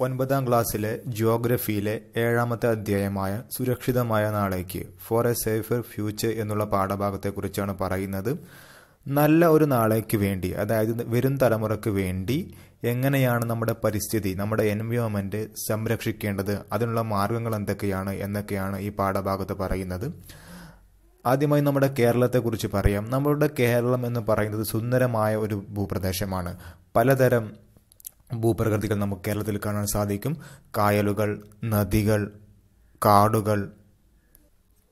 ഒൻപതാം ക്ലാസ്സിലെ ജിയോഗ്രഫിയിലെ ഏഴാമത്തെ അധ്യായമായ സുരക്ഷിതമായ നാളേക്ക് ഫോർ എ സേഫർ ഫ്യൂച്ചർ എന്നുള്ള പാഠഭാഗത്തെക്കുറിച്ചാണ് പറയുന്നത്. നല്ല ഒരു നാളേക്ക് വേണ്ടി അതായത് വരും തലമുറയ്ക്ക് വേണ്ടി എങ്ങനെയാണ് നമ്മുടെ പരിസ്ഥിതി നമ്മുടെ എൻവയോൺമെന്റ് സംരക്ഷിക്കേണ്ടത് അതിനുള്ള മാർഗങ്ങൾ എന്തൊക്കെയാണ് എന്നൊക്കെയാണ് ഈ പാഠഭാഗത്ത് പറയുന്നത്. ആദ്യമായി നമ്മുടെ കേരളത്തെക്കുറിച്ച് പറയാം. നമ്മളുടെ കേരളം എന്ന് പറയുന്നത് സുന്ദരമായ ഒരു ഭൂപ്രദേശമാണ്. പലതരം ഭൂപ്രകൃതികൾ നമുക്ക് കേരളത്തിൽ കാണാൻ സാധിക്കും. കായലുകൾ നദികൾ കാടുകൾ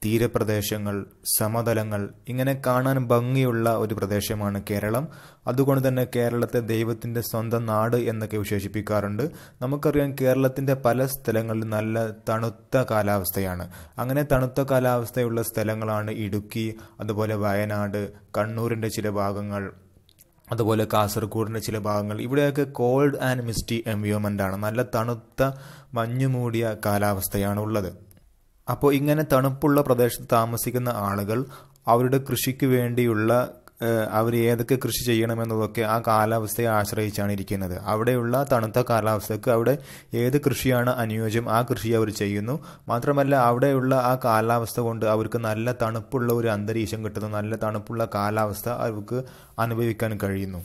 തീരപ്രദേശങ്ങൾ സമതലങ്ങൾ ഇങ്ങനെ കാണാൻ ഭംഗിയുള്ള ഒരു പ്രദേശമാണ് കേരളം. അതുകൊണ്ട് തന്നെ കേരളത്തെ ദൈവത്തിന്റെ സ്വന്തം നാട് എന്നൊക്കെ വിശേഷിപ്പിക്കാറുണ്ട്. നമുക്കറിയാം കേരളത്തിന്റെ പല സ്ഥലങ്ങളിൽ നല്ല തണുത്ത കാലാവസ്ഥയാണ്. അങ്ങനെ തണുത്ത കാലാവസ്ഥയുള്ള സ്ഥലങ്ങളാണ് ഇടുക്കി അതുപോലെ വയനാട് കണ്ണൂരിന്റെ ചില ഭാഗങ്ങൾ അതുപോലെ കാസർഗോഡിന്റെ ചില ഭാഗങ്ങൾ. ഇവിടെയൊക്കെ കോൾഡ് ആൻഡ് മിസ്റ്റി എൻവയോൺമെന്റ് ആണ്. നല്ല തണുത്ത മഞ്ഞുമൂടിയ കാലാവസ്ഥയാണ് ഉള്ളത്. അപ്പോൾ ഇങ്ങനെ തണുപ്പുള്ള പ്രദേശത്ത് താമസിക്കുന്ന ആളുകൾ അവരുടെ കൃഷിക്ക് വേണ്ടിയുള്ള അവർ ഏതൊക്കെ കൃഷി ചെയ്യണമെന്നതൊക്കെ ആ കാലാവസ്ഥയെ ആശ്രയിച്ചാണ് ഇരിക്കുന്നത്. അവിടെയുള്ള തണുത്ത കാലാവസ്ഥക്ക് അവിടെ ഏത് കൃഷിയാണ് അനുയോജ്യം ആ കൃഷി അവർ ചെയ്യുന്നു. മാത്രമല്ല അവിടെയുള്ള ആ കാലാവസ്ഥ കൊണ്ട് അവർക്ക് നല്ല തണുപ്പുള്ള ഒരു അന്തരീക്ഷം കിട്ടുന്നു. നല്ല തണുപ്പുള്ള കാലാവസ്ഥ അവർക്ക് അനുഭവിക്കാൻ കഴിയുന്നു.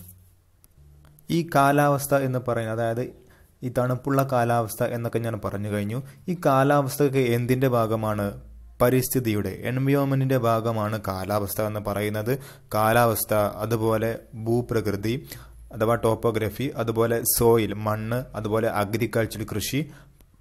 ഈ കാലാവസ്ഥ എന്ന് പറയുന്നത് അതായത് ഈ തണുപ്പുള്ള കാലാവസ്ഥ എന്നൊക്കെ ഞാൻ പറഞ്ഞു കഴിഞ്ഞു. ഈ കാലാവസ്ഥയൊക്കെ എന്തിന്റെ ഭാഗമാണ്? പരിസ്ഥിതിയുടെ എൻവയോൺമെന്റിന്റെ ഭാഗമാണ് കാലാവസ്ഥ എന്ന് പറയുന്നത്. കാലാവസ്ഥ അതുപോലെ ഭൂപ്രകൃതി അഥവാ ടോപ്പോഗ്രഫി അതുപോലെ സോയിൽ മണ്ണ് അതുപോലെ അഗ്രികൾച്ചർ കൃഷി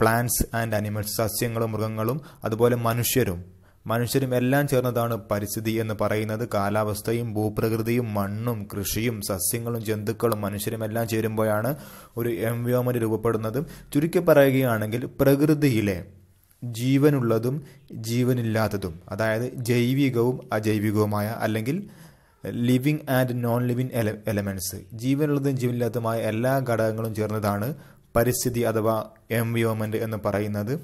പ്ലാന്റ്സ് ആൻഡ് അനിമൽസ് സസ്യങ്ങളും മൃഗങ്ങളും അതുപോലെ മനുഷ്യരും. മനുഷ്യരും എല്ലാം ചേർന്നതാണ് പരിസ്ഥിതി എന്ന് പറയുന്നത്. കാലാവസ്ഥയും ഭൂപ്രകൃതിയും മണ്ണും കൃഷിയും സസ്യങ്ങളും ജന്തുക്കളും മനുഷ്യരും എല്ലാം ചേരുമ്പോഴാണ് ഒരു എൻവയോൺമെന്റ് രൂപപ്പെടുന്നത്. ചുരുക്കി പറയുകയാണെങ്കിൽ പ്രകൃതിയിലെ ജീവനുള്ളതും ജീവനില്ലാത്തതും അതായത് ജൈവികവും അജൈവികവുമായ അല്ലെങ്കിൽ ലിവിങ് ആൻഡ് നോൺ ലിവിങ് എല എലമെന്റ്സ്. ജീവനുള്ളതും ജീവനില്ലാത്തതുമായ എല്ലാ ഘടകങ്ങളും ചേർന്നതാണ് പരിസ്ഥിതി അഥവാ എൻവയോൺമെന്റ് എന്ന് പറയുന്നത്.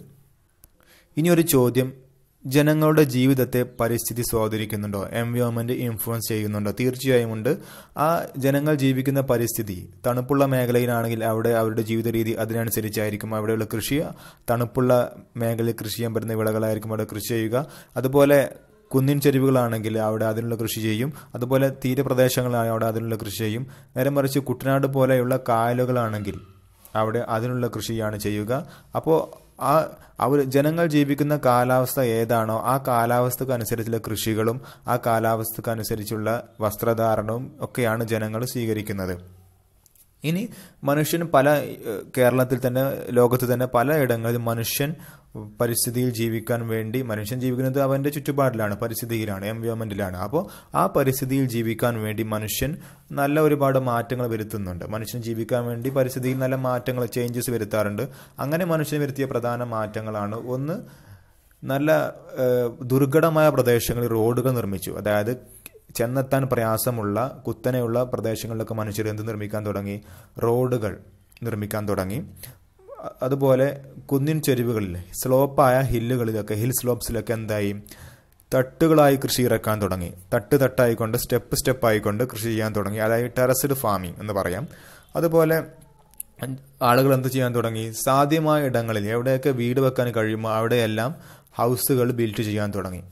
ഇനി ഒരു ചോദ്യം. ജനങ്ങളുടെ ജീവിതത്തെ പരിസ്ഥിതി സ്വാധീനിക്കുന്നുണ്ടോ? എൻവയോൺമെന്റ് ഇൻഫ്ലുവൻസ് ചെയ്യുന്നുണ്ടോ? തീർച്ചയായും ഉണ്ട്. ആ ജനങ്ങൾ ജീവിക്കുന്ന പരിസ്ഥിതി തണുപ്പുള്ള മേഖലയിലാണെങ്കിൽ അവിടെ അവരുടെ ജീവിത രീതി അതിനനുസരിച്ചായിരിക്കും. അവിടെയുള്ള കൃഷി തണുപ്പുള്ള മേഖലയിൽ കൃഷി ചെയ്യാൻ പറ്റുന്ന വിളകളായിരിക്കും അവിടെ കൃഷി ചെയ്യുക. അതുപോലെ കുന്നിൻ ചെരുവുകളാണെങ്കിൽ അവിടെ അതിനുള്ള കൃഷി ചെയ്യും. അതുപോലെ തീരപ്രദേശങ്ങളാണെങ്കിൽ അവിടെ അതിനുള്ള കൃഷി ചെയ്യും. നേരെ മറിച്ച് കുട്ടനാട് പോലെയുള്ള കായലുകളാണെങ്കിൽ അവിടെ അതിനുള്ള കൃഷിയാണ് ചെയ്യുക. അപ്പോൾ ആ അവർ ജനങ്ങൾ ജീവിക്കുന്ന കാലാവസ്ഥ ഏതാണോ ആ കാലാവസ്ഥക്ക് അനുസരിച്ചുള്ള കൃഷികളും ആ കാലാവസ്ഥക്കനുസരിച്ചുള്ള വസ്ത്രധാരണവും ഒക്കെയാണ് ജനങ്ങൾ സ്വീകരിക്കുന്നത്. ഇനി മനുഷ്യൻ പല കേരളത്തിൽ തന്നെ ലോകത്ത് തന്നെ പലയിടങ്ങളിലും മനുഷ്യൻ പരിസ്ഥിതിയിൽ ജീവിക്കാൻ വേണ്ടി മനുഷ്യൻ ജീവിക്കുന്നത് അവന്റെ ചുറ്റുപാടിലാണ് പരിസ്ഥിതിയിലാണ് എൻവയോൺമെന്റിലാണ്. അപ്പോൾ ആ പരിസ്ഥിതിയിൽ ജീവിക്കാൻ വേണ്ടി മനുഷ്യൻ നല്ല ഒരുപാട് മാറ്റങ്ങൾ വരുത്തുന്നുണ്ട്. മനുഷ്യൻ ജീവിക്കാൻ വേണ്ടി പരിസ്ഥിതിയിൽ നല്ല മാറ്റങ്ങൾ ചേഞ്ചസ് വരുത്താറുണ്ട്. അങ്ങനെ മനുഷ്യൻ വരുത്തിയ പ്രധാന മാറ്റങ്ങളാണ്. ഒന്ന് നല്ല ദുർഘടമായ പ്രദേശങ്ങളിൽ റോഡുകൾ നിർമ്മിച്ചു. അതായത് ചെന്നെത്താൻ പ്രയാസമുള്ള കുത്തനെയുള്ള പ്രദേശങ്ങളിലൊക്കെ മനുഷ്യർ എന്ത് നിർമ്മിക്കാൻ തുടങ്ങി? റോഡുകൾ നിർമ്മിക്കാൻ തുടങ്ങി. അതുപോലെ കുന്നിൻ ചെരുവുകളിൽ സ്ലോപ്പായ ഹില്ലുകളിലൊക്കെ ഹിൽ സ്ലോപ്സിലൊക്കെ എന്തായി? തട്ടുകളായി കൃഷി ഇറക്കാൻ തുടങ്ങി. തട്ട് തട്ടായിക്കൊണ്ട് സ്റ്റെപ്പ് സ്റ്റെപ്പ് ആയിക്കൊണ്ട് കൃഷി ചെയ്യാൻ തുടങ്ങി. അതായത് ടെറസ്ഡ് ഫാമിംഗ് എന്ന് പറയാം. അതുപോലെ ആളുകൾ എന്ത് ചെയ്യാൻ തുടങ്ങി? സാധ്യമായ ഇടങ്ങളിൽ എവിടെയൊക്കെ വീട് വെക്കാൻ കഴിയുമോ അവിടെയെല്ലാം ഹൗസുകൾ ബിൽറ്റ് ചെയ്യാൻ തുടങ്ങി.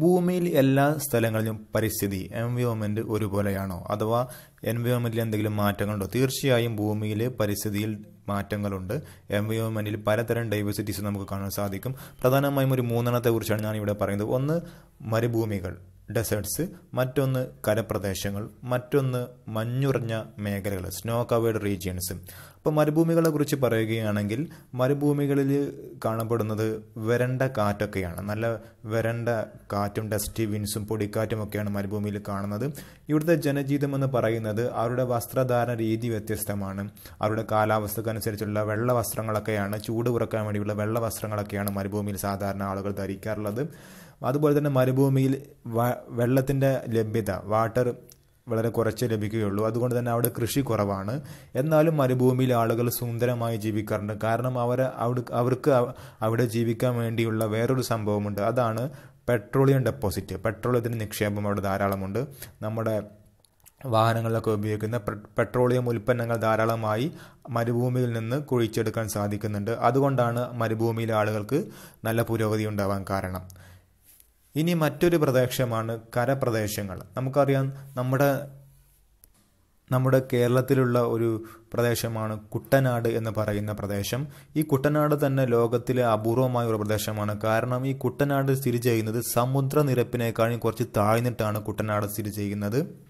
ഭൂമിയിൽ എല്ലാ സ്ഥലങ്ങളിലും പരിസ്ഥിതി എൻവയോൺമെന്റ് ഒരുപോലെയാണോ? അഥവാ എൻവയോൺമെന്റിൽ എന്തെങ്കിലും മാറ്റങ്ങളുണ്ടോ? തീർച്ചയായും ഭൂമിയിൽ പരിസ്ഥിതിയിൽ മാറ്റങ്ങളുണ്ട്. എൻവയോൺമെന്റിൽ പലതരം ഡൈവേഴ്സിറ്റീസ് നമുക്ക് കാണാൻ സാധിക്കും. പ്രധാനമായും ഒരു മൂന്നെണ്ണത്തെ കുറിച്ചാണ് ഞാൻ ഇവിടെ പറയുന്നത്. ഒന്ന് മരുഭൂമികൾ ഡെസേർട്സ് മറ്റൊന്ന് കരപ്രദേശങ്ങൾ. മറ്റൊന്ന് മഞ്ഞുറഞ്ഞ മേഖലകൾ സ്നോ കവേർഡ് റീജിയൻസ് അപ്പോൾ മരുഭൂമികളെ കുറിച്ച് പറയുകയാണെങ്കിൽ മരുഭൂമികളിൽ കാണപ്പെടുന്നത് വരണ്ട കാറ്റൊക്കെയാണ്. നല്ല വരണ്ട കാറ്റും ഡസ്റ്റ് വിൻസും പൊടിക്കാറ്റും ഒക്കെയാണ് മരുഭൂമിയിൽ കാണുന്നത്. ഇവിടുത്തെ ജനജീവിതം എന്ന് പറയുന്നത് അവരുടെ വസ്ത്രധാരണ രീതി വ്യത്യസ്തമാണ്. അവരുടെ കാലാവസ്ഥക്കനുസരിച്ചുള്ള വെള്ള വസ്ത്രങ്ങളൊക്കെയാണ് ചൂട് കുറയ്ക്കാൻ വേണ്ടിയുള്ള വെള്ള വസ്ത്രങ്ങളൊക്കെയാണ് മരുഭൂമിയിൽ സാധാരണ ആളുകൾ ധരിക്കാറുള്ളത്. അതുപോലെ തന്നെ മരുഭൂമിയിൽ വെള്ളത്തിന്റെ ലഭ്യത വാട്ടർ വളരെ കുറച്ച് ലഭിക്കുകയുള്ളൂ. അതുകൊണ്ട് തന്നെ അവിടെ കൃഷി കുറവാണ്. എന്നാലും മരുഭൂമിയിൽ ആളുകൾ സുന്ദരമായി ജീവിക്കാറുണ്ട്. കാരണം അവർ അവർക്ക് അവിടെ ജീവിക്കാൻ വേണ്ടിയുള്ള വേറൊരു സംഭവമുണ്ട്. അതാണ് പെട്രോളിയം ഡെപ്പോസിറ്റ്. പെട്രോളിയത്തിന്റെ നിക്ഷേപം അവിടെ ധാരാളമുണ്ട്. നമ്മുടെ വാഹനങ്ങളിലൊക്കെ ഉപയോഗിക്കുന്ന പെട്രോളിയം ഉൽപ്പന്നങ്ങൾ ധാരാളമായി മരുഭൂമിയിൽ നിന്ന് കുഴിച്ചെടുക്കാൻ സാധിക്കുന്നുണ്ട്. അതുകൊണ്ടാണ് മരുഭൂമിയിലെ ആളുകൾക്ക് നല്ല പുരോഗതി ഉണ്ടാവാൻ കാരണം. ഇനി മറ്റൊരു പ്രദേശമാണ് കരപ്രദേശങ്ങൾ. നമുക്കറിയാം നമ്മുടെ നമ്മുടെ കേരളത്തിലുള്ള ഒരു പ്രദേശമാണ് കുട്ടനാട് എന്ന് പറയുന്ന പ്രദേശം. ഈ കുട്ടനാട് തന്നെ ലോകത്തിലെ അപൂർവമായ ഒരു പ്രദേശമാണ്. കാരണം ഈ കുട്ടനാട് സ്ഥിതി ചെയ്യുന്നത് സമുദ്രനിരപ്പിനേക്കാളും കുറച്ച് താഴ്ന്നിട്ടാണ് കുട്ടനാട് സ്ഥിതി ചെയ്യുന്നത്.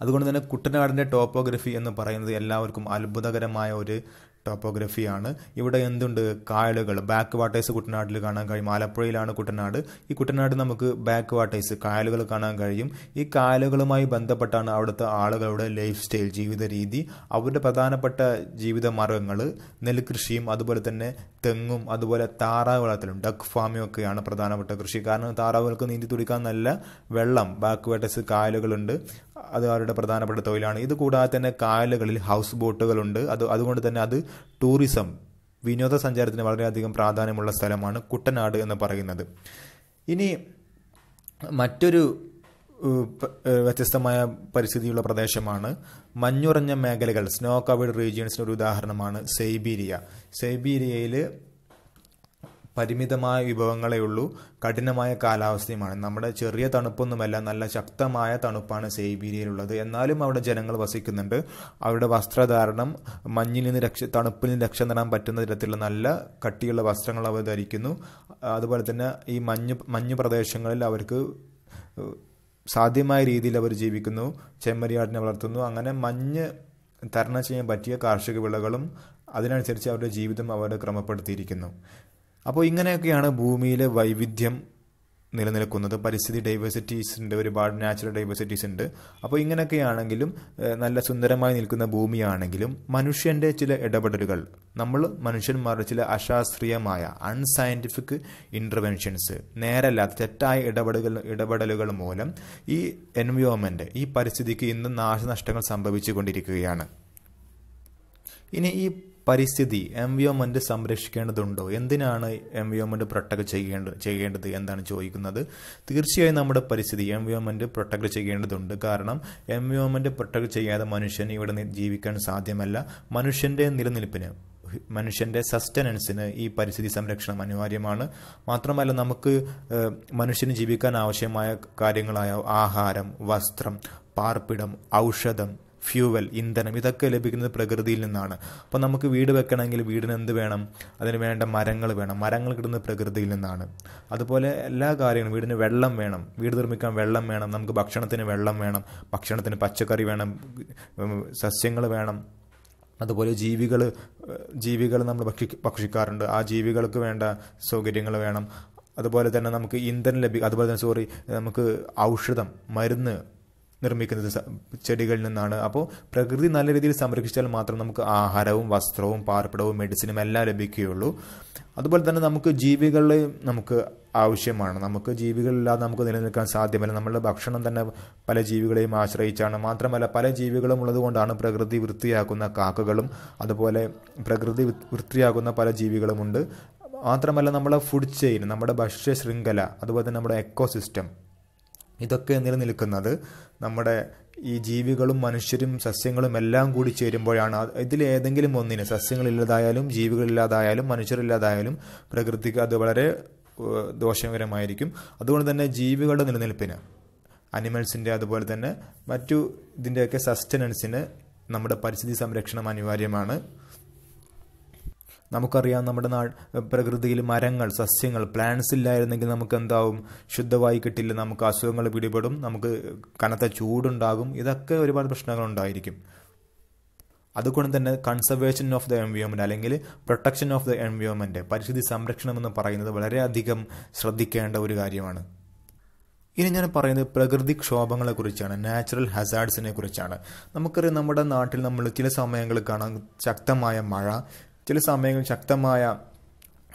അതുകൊണ്ട് തന്നെ കുട്ടനാടിന്റെ ടോപ്പോഗ്രഫി എന്ന് പറയുന്നത് എല്ലാവർക്കും അത്ഭുതകരമായ ഒരു ടോപ്പോഗ്രഫിയാണ്. ഇവിടെ എന്തുണ്ട്? കായലുകൾ. ബാക്ക് വാട്ടേഴ്സ് കുട്ടനാട്ടിൽ കാണാൻ കഴിയും. ആലപ്പുഴയിലാണ് കുട്ടനാട്. ഈ കുട്ടനാട് നമുക്ക് ബാക്ക് വാട്ടേഴ്സ് കായലുകൾ കാണാൻ കഴിയും. ഈ കായലുകളുമായി ബന്ധപ്പെട്ടാണ് അവിടുത്തെ ആളുകളുടെ ലൈഫ് സ്റ്റൈൽ ജീവിത രീതി അവരുടെ പ്രധാനപ്പെട്ട ജീവിത മാർഗങ്ങൾ നെൽകൃഷിയും അതുപോലെ തന്നെ തെങ്ങും അതുപോലെ താറാവ് വളർത്തലും ഡക്ക് ഫാമും ഒക്കെയാണ് പ്രധാനപ്പെട്ട കൃഷി. കാരണം താറാവുകൾക്ക് നീന്തി തുടിക്കാൻ നല്ല വെള്ളം. ബാക്ക് വാട്ടേഴ്സ് കായലുകളുണ്ട്. അത് അവരുടെ പ്രധാനപ്പെട്ട തൊഴിലാണ്. ഇത് കൂടാതെ തന്നെ കായലുകളിൽ ഹൗസ് ബോട്ടുകളുണ്ട് അത് അതുകൊണ്ട് തന്നെ അത് ടൂറിസം വിനോദസഞ്ചാരത്തിന് വളരെയധികം പ്രാധാന്യമുള്ള സ്ഥലമാണ് കുട്ടനാട് എന്ന് പറയുന്നത്. ഇനി മറ്റൊരു വ്യത്യസ്തമായ പരിസ്ഥിതിയുള്ള പ്രദേശമാണ് മഞ്ഞുറഞ്ഞ മേഖലകൾ സ്നോ കവേഡ് റീജിയൻസിന് ഒരു ഉദാഹരണമാണ് സൈബീരിയ. സൈബീരിയയിൽ പരിമിതമായ വിഭവങ്ങളേ ഉള്ളൂ. കഠിനമായ കാലാവസ്ഥയുമാണ്. നമ്മുടെ ചെറിയ തണുപ്പൊന്നുമല്ല നല്ല ശക്തമായ തണുപ്പാണ് സൈബീരിയയിലുള്ളത്. എന്നാലും അവിടെ ജനങ്ങൾ വസിക്കുന്നുണ്ട്. അവരുടെ വസ്ത്രധാരണം മഞ്ഞിൽ നിന്ന് രക്ഷ തണുപ്പിൽ നിന്ന് രക്ഷ നേടാൻ പറ്റുന്ന തരത്തിലുള്ള നല്ല കട്ടിയുള്ള വസ്ത്രങ്ങൾ അവർ ധരിക്കുന്നു. അതുപോലെ തന്നെ ഈ മഞ്ഞ് മഞ്ഞു പ്രദേശങ്ങളിൽ അവർക്ക് സാധ്യമായ രീതിയിൽ അവർ ജീവിക്കുന്നു. ചെമ്മരിയാടിനെ വളർത്തുന്നു. അങ്ങനെ മഞ്ഞ് തരണം ചെയ്യാൻ പറ്റിയ കാർഷിക വിളകളും അതിനനുസരിച്ച് അവരുടെ ജീവിതം അവർ ക്രമപ്പെടുത്തിയിരിക്കുന്നു. അപ്പോൾ ഇങ്ങനെയൊക്കെയാണ് ഭൂമിയിലെ വൈവിധ്യം നിലനിൽക്കുന്നത്. പരിസ്ഥിതി ഡൈവേഴ്സിറ്റീസ് ഉണ്ട് ഒരുപാട് നാച്ചുറൽ ഡൈവേഴ്സിറ്റീസ് ഉണ്ട്. അപ്പോൾ ഇങ്ങനെയൊക്കെയാണെങ്കിലും നല്ല സുന്ദരമായി നിൽക്കുന്ന ഭൂമിയാണെങ്കിലും മനുഷ്യന്റെ ചില ഇടപെടലുകൾ നമ്മൾ മനുഷ്യന്മാരുടെ ചില അശാസ്ത്രീയമായ അൺസയന്റിഫിക് ഇന്റർവെൻഷൻസ് നേരല്ലാത്ത തെറ്റായ ഇടപെടലുകൾ ഇടപെടലുകൾ മൂലം ഈ എൻവയോൺമെന്റ് ഈ പരിസ്ഥിതിക്ക് ഇന്ന് നാശനഷ്ടങ്ങൾ സംഭവിച്ചു കൊണ്ടിരിക്കുകയാണ് ഇനി ഈ പരിസ്ഥിതി എൻവിയോൺമെന്റ് സംരക്ഷിക്കേണ്ടതുണ്ടോ? എന്തിനാണ് എൻവിയോൺമെന്റ് പ്രൊട്ടക്ട് ചെയ്യേണ്ട ചെയ്യേണ്ടത് എന്താണ് ചോദിക്കുന്നത്. തീർച്ചയായും നമ്മുടെ പരിസ്ഥിതി എൻവിയോൺമെന്റ് പ്രൊട്ടക്ട് ചെയ്യേണ്ടതുണ്ട്. കാരണം എൻവിയോൺമെന്റ് പ്രൊട്ടക്ട് ചെയ്യാതെ മനുഷ്യൻ ഇവിടെ ജീവിക്കാൻ സാധ്യമല്ല. മനുഷ്യന്റെ നിലനിൽപ്പിന് മനുഷ്യന്റെ സസ്റ്റനൻസിന് ഈ പരിസ്ഥിതി സംരക്ഷണം അനിവാര്യമാണ്. മാത്രമല്ല നമുക്ക് മനുഷ്യന് ജീവിക്കാൻ ആവശ്യമായ കാര്യങ്ങളായ ആഹാരം വസ്ത്രം പാർപ്പിടം ഔഷധം ഫ്യൂവൽ ഇന്ധനം ഇതൊക്കെ ലഭിക്കുന്നത് പ്രകൃതിയിൽ നിന്നാണ്. അപ്പോൾ നമുക്ക് വീട് വെക്കണമെങ്കിൽ വീടിന് എന്ത് വേണം? അതിന് വേണ്ട മരങ്ങൾ വേണം. മരങ്ങൾ കിട്ടുന്നത് പ്രകൃതിയിൽ നിന്നാണ്. അതുപോലെ എല്ലാ കാര്യങ്ങളും വീടിന് വെള്ളം വേണം. വീട് നിർമ്മിക്കാൻ വെള്ളം വേണം. നമുക്ക് ഭക്ഷണത്തിന് വെള്ളം വേണം. ഭക്ഷണത്തിന് പച്ചക്കറി വേണം. സസ്യങ്ങൾ വേണം. അതുപോലെ ജീവികൾ ജീവികൾ നമ്മൾ ഭക്ഷി ഭക്ഷിക്കാറുണ്ട്. ആ ജീവികൾക്ക് വേണ്ട സൗകര്യങ്ങൾ വേണം. അതുപോലെ തന്നെ നമുക്ക് ഇന്ധനം ലഭിക്കും അതുപോലെ തന്നെ സോറി നമുക്ക് ഔഷധം മരുന്ന് നിർമ്മിക്കുന്നത് ചെടികളിൽ നിന്നാണ്. അപ്പോൾ പ്രകൃതി നല്ല രീതിയിൽ സംരക്ഷിച്ചാൽ മാത്രം നമുക്ക് ആഹാരവും വസ്ത്രവും പാർപ്പിടവും മെഡിസിനും എല്ലാം ലഭിക്കുകയുള്ളൂ. അതുപോലെ തന്നെ നമുക്ക് ജീവികളെ നമുക്ക് ആവശ്യമാണ്. നമുക്ക് ജീവികളില്ലാതെ നമുക്ക് നിലനിൽക്കാൻ സാധ്യമല്ല. നമ്മളുടെ ഭക്ഷണം തന്നെ പല ജീവികളെയും ആശ്രയിച്ചാണ്. മാത്രമല്ല പല ജീവികളും ഉള്ളതുകൊണ്ടാണ് പ്രകൃതി വൃത്തിയാക്കുന്ന കാക്കകളും അതുപോലെ പ്രകൃതി വൃത്തിയാക്കുന്ന പല ജീവികളുമുണ്ട്. മാത്രമല്ല നമ്മുടെ ഫുഡ് ചെയിൻ നമ്മുടെ ഭക്ഷ്യ ശൃംഖല അതുപോലെ തന്നെ നമ്മുടെ എക്കോസിസ്റ്റം ഇതൊക്കെ നിലനിൽക്കുന്നത് നമ്മുടെ ഈ ജീവികളും മനുഷ്യരും സസ്യങ്ങളും എല്ലാം കൂടി ചേരുമ്പോഴാണ്. ഇതിൽ ഏതെങ്കിലും ഒന്നിന് സസ്യങ്ങളില്ലാതായാലും ജീവികളില്ലാതായാലും മനുഷ്യരില്ലാതായാലും പ്രകൃതിക്ക് അത് വളരെ ദോഷകരമായിരിക്കും. അതുകൊണ്ട് തന്നെ ജീവികളുടെ നിലനിൽപ്പിന് അനിമൽസിന്റെ അതുപോലെ തന്നെ മറ്റു ഇതിന്റെയൊക്കെ സസ്റ്റനൻസിന് നമ്മുടെ പരിസ്ഥിതി സംരക്ഷണം അനിവാര്യമാണ്. നമുക്കറിയാം നമ്മുടെ നാ പ്രകൃതിയിൽ മരങ്ങൾ സസ്യങ്ങൾ പ്ലാന്റ്സ് ഇല്ലായിരുന്നെങ്കിൽ നമുക്ക് എന്താവും ശുദ്ധമായി കിട്ടില്ല നമുക്ക് അസുഖങ്ങൾ പിടിപെടും നമുക്ക് കനത്ത ചൂടുണ്ടാകും. ഇതൊക്കെ ഒരുപാട് പ്രശ്നങ്ങൾ ഉണ്ടായിരിക്കും അതുകൊണ്ട് തന്നെ കൺസർവേഷൻ ഓഫ് ദ എൻവിയോൺമെന്റ് അല്ലെങ്കിൽ പ്രൊട്ടക്ഷൻ ഓഫ് ദ എൻവിയോൺമെന്റ് പരിസ്ഥിതി സംരക്ഷണം എന്ന് പറയുന്നത് വളരെയധികം ശ്രദ്ധിക്കേണ്ട ഒരു കാര്യമാണ്. ഇനി ഞാൻ പറയുന്നത് പ്രകൃതി ക്ഷോഭങ്ങളെ കുറിച്ചാണ് നാച്ചുറൽ ഹസാർഡ്സിനെ കുറിച്ചാണ്. നമുക്കറിയാം നമ്മുടെ നാട്ടിൽ നമ്മൾ ചില സമയങ്ങളിൽ കാണാം ശക്തമായ മഴ ചില സമയങ്ങളിൽ ശക്തമായ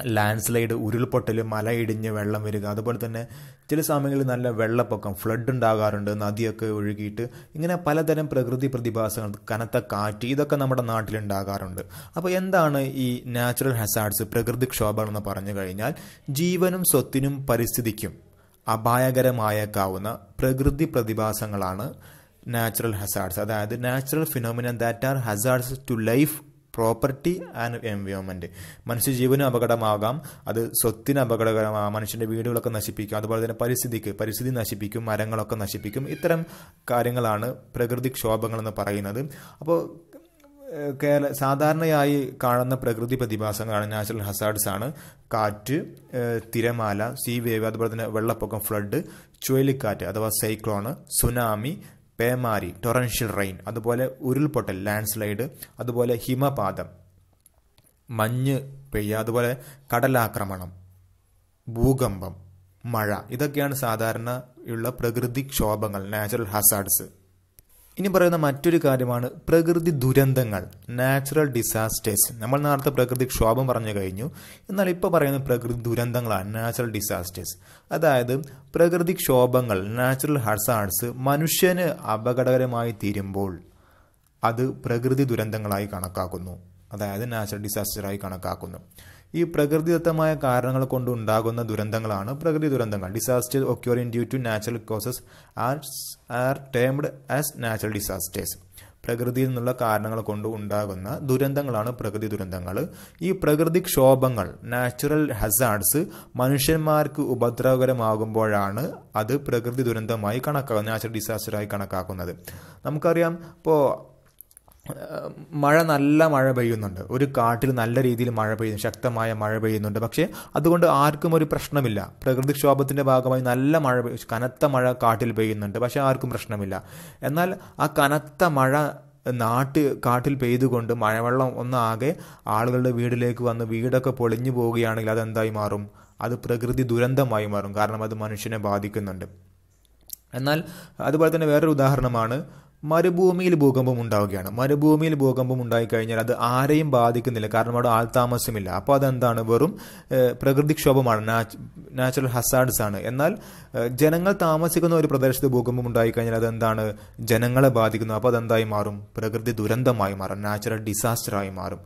ലാൻഡ് സ്ലൈഡ് ഉരുൾപൊട്ടൽ മലയിടിഞ്ഞ് വെള്ളം വരിക അതുപോലെ തന്നെ ചില സമയങ്ങളിൽ നല്ല വെള്ളപ്പൊക്കം ഫ്ലഡ് ഉണ്ടാകാറുണ്ട് നദിയൊക്കെ ഒഴുകിയിട്ട്. ഇങ്ങനെ പലതരം പ്രകൃതി പ്രതിഭാസങ്ങൾ കനത്ത കാറ്റ് ഇതൊക്കെ നമ്മുടെ നാട്ടിലുണ്ടാകാറുണ്ട് അപ്പോൾ എന്താണ് ഈ നാച്ചുറൽ ഹസാർഡ്സ് പ്രകൃതി ക്ഷോഭം എന്ന് പറഞ്ഞു കഴിഞ്ഞാൽ ജീവനും സ്വത്തിനും പരിസ്ഥിതിക്കും അപായകരമായേക്കാവുന്ന പ്രകൃതി പ്രതിഭാസങ്ങളാണ് നാച്ചുറൽ ഹസാർഡ്സ് അതായത് natural phenomena that are hazards to life property and environment. മനുഷ്യജീവനും അപകടമാകാം. അത് സ്വത്തിന് അപകടകരമാകാം മനുഷ്യന്റെ വീടുകളൊക്കെ നശിപ്പിക്കും. അതുപോലെ തന്നെ പരിസ്ഥിതിക്ക് പരിസ്ഥിതി നശിപ്പിക്കും മരങ്ങളൊക്കെ നശിപ്പിക്കും. ഇത്തരം കാര്യങ്ങളാണ് പ്രകൃതിക്ഷോഭങ്ങൾ എന്ന് പറയുന്നത് അപ്പോൾ കേരള സാധാരണയായി കാണുന്ന പ്രകൃതി പ്രതിഭാസങ്ങളാണ് നാച്ചുറൽ ഹസാർഡ്സ് ആണ്. കാറ്റ് തിരമാല സീ വേവ് അതുപോലെ തന്നെ വെള്ളപ്പൊക്കം ഫ്ലഡ് ചുഴലിക്കാറ്റ് അഥവാ സൈക്ലോണ് സുനാമി പേമാരി ടൊറൻഷ്യൽ റെയിൻ അതുപോലെ ഉരുൾപൊട്ടൽ ലാൻഡ് സ്ലൈഡ് അതുപോലെ ഹിമപാതം മഞ്ഞ് പെയ്യുക അതുപോലെ കടലാക്രമണം ഭൂകമ്പം മഴ ഇതൊക്കെയാണ് സാധാരണയുള്ള പ്രകൃതിക്ഷോഭങ്ങൾ നാച്ചുറൽ ഹസാർഡ്സ് ഇനി പറയുന്ന മറ്റൊരു കാര്യമാണ് പ്രകൃതി ദുരന്തങ്ങൾ നാച്ചുറൽ ഡിസാസ്റ്റേഴ്സ് നമ്മൾ നേരത്തെ പ്രകൃതി ക്ഷോഭം പറഞ്ഞു കഴിഞ്ഞു. എന്നാൽ ഇപ്പോൾ പറയുന്ന പ്രകൃതി ദുരന്തങ്ങളാണ് നാച്ചുറൽ ഡിസാസ്റ്റേഴ്സ് അതായത് പ്രകൃതി ക്ഷോഭങ്ങൾ നാച്ചുറൽ ഹസാർഡ്സ് മനുഷ്യന് അപകടകരമായി തീരുമ്പോൾ അത് പ്രകൃതി ദുരന്തങ്ങളായി കണക്കാക്കുന്നു. അതായത് നാച്ചുറൽ ഡിസാസ്റ്ററായി കണക്കാക്കുന്നു. ഈ പ്രകൃതിദത്തമായ കാരണങ്ങൾ കൊണ്ട് ഉണ്ടാകുന്ന ദുരന്തങ്ങളാണ് പ്രകൃതി ദുരന്തങ്ങൾ. Disaster occurring due to natural causes are are termed as natural disasters പ്രകൃതിയിൽ നിന്നുള്ള കാരണങ്ങൾ കൊണ്ട് ഉണ്ടാകുന്ന ദുരന്തങ്ങളാണ് പ്രകൃതി ദുരന്തങ്ങൾ. ഈ പ്രകൃതിക്ഷോഭങ്ങൾ നാച്ചുറൽ ഹസാർഡ്സ് മനുഷ്യന്മാർക്ക് ഉപദ്രവകരമാകുമ്പോഴാണ് അത് പ്രകൃതി ദുരന്തമായി കണക്കാക്കുന്നത് നാച്ചുറൽ ഡിസാസ്റ്ററായി കണക്കാക്കുന്നത്. നമുക്കറിയാം ഇപ്പോൾ മഴ നല്ല മഴ പെയ്യുന്നുണ്ട്. ഒരു കാട്ടിൽ നല്ല രീതിയിൽ മഴ പെയ്യുന്നു ശക്തമായ മഴ പെയ്യുന്നുണ്ട്. പക്ഷേ അതുകൊണ്ട് ആർക്കും ഒരു പ്രശ്നമില്ല. പ്രകൃതിക്ഷോഭത്തിന്റെ ഭാഗമായി നല്ല മഴ കനത്ത മഴ കാട്ടിൽ പെയ്യുന്നുണ്ട്. പക്ഷേ ആർക്കും പ്രശ്നമില്ല. എന്നാൽ ആ കനത്ത മഴ നാട്ട് കാട്ടിൽ പെയ്തുകൊണ്ട് മഴവെള്ളം ഒന്നാകെ ആളുകളുടെ വീടിലേക്ക് വന്ന് വീടൊക്കെ പൊളിഞ്ഞു പോവുകയാണെങ്കിൽ അതെന്തായി മാറും? അത് പ്രകൃതി ദുരന്തമായി മാറും. കാരണം അത് മനുഷ്യനെ ബാധിക്കുന്നുണ്ട്. എന്നാൽ അതുപോലെ തന്നെ വേറൊരു ഉദാഹരണമാണ് മരുഭൂമിയിൽ ഭൂകമ്പം ഉണ്ടാവുകയാണ്. മരുഭൂമിയിൽ ഭൂകമ്പം ഉണ്ടായിക്കഴിഞ്ഞാൽ അത് ആരെയും ബാധിക്കുന്നില്ല. കാരണം അവിടെ ആൾതാമസമില്ല. അപ്പോൾ അതെന്താണ്? വെറും പ്രകൃതിക്ഷോഭമാണ്. നാച്ചുറൽ ഹസാർഡ്സ് ആണ് എന്നാൽ ജനങ്ങൾ താമസിക്കുന്ന ഒരു പ്രദേശത്ത് ഭൂകമ്പം ഉണ്ടായിക്കഴിഞ്ഞാൽ അതെന്താണ്? ജനങ്ങളെ ബാധിക്കുന്നു. അപ്പോൾ അതെന്തായി മാറും? പ്രകൃതി ദുരന്തമായി മാറും. നാച്ചുറൽ ഡിസാസ്റ്ററായി മാറും.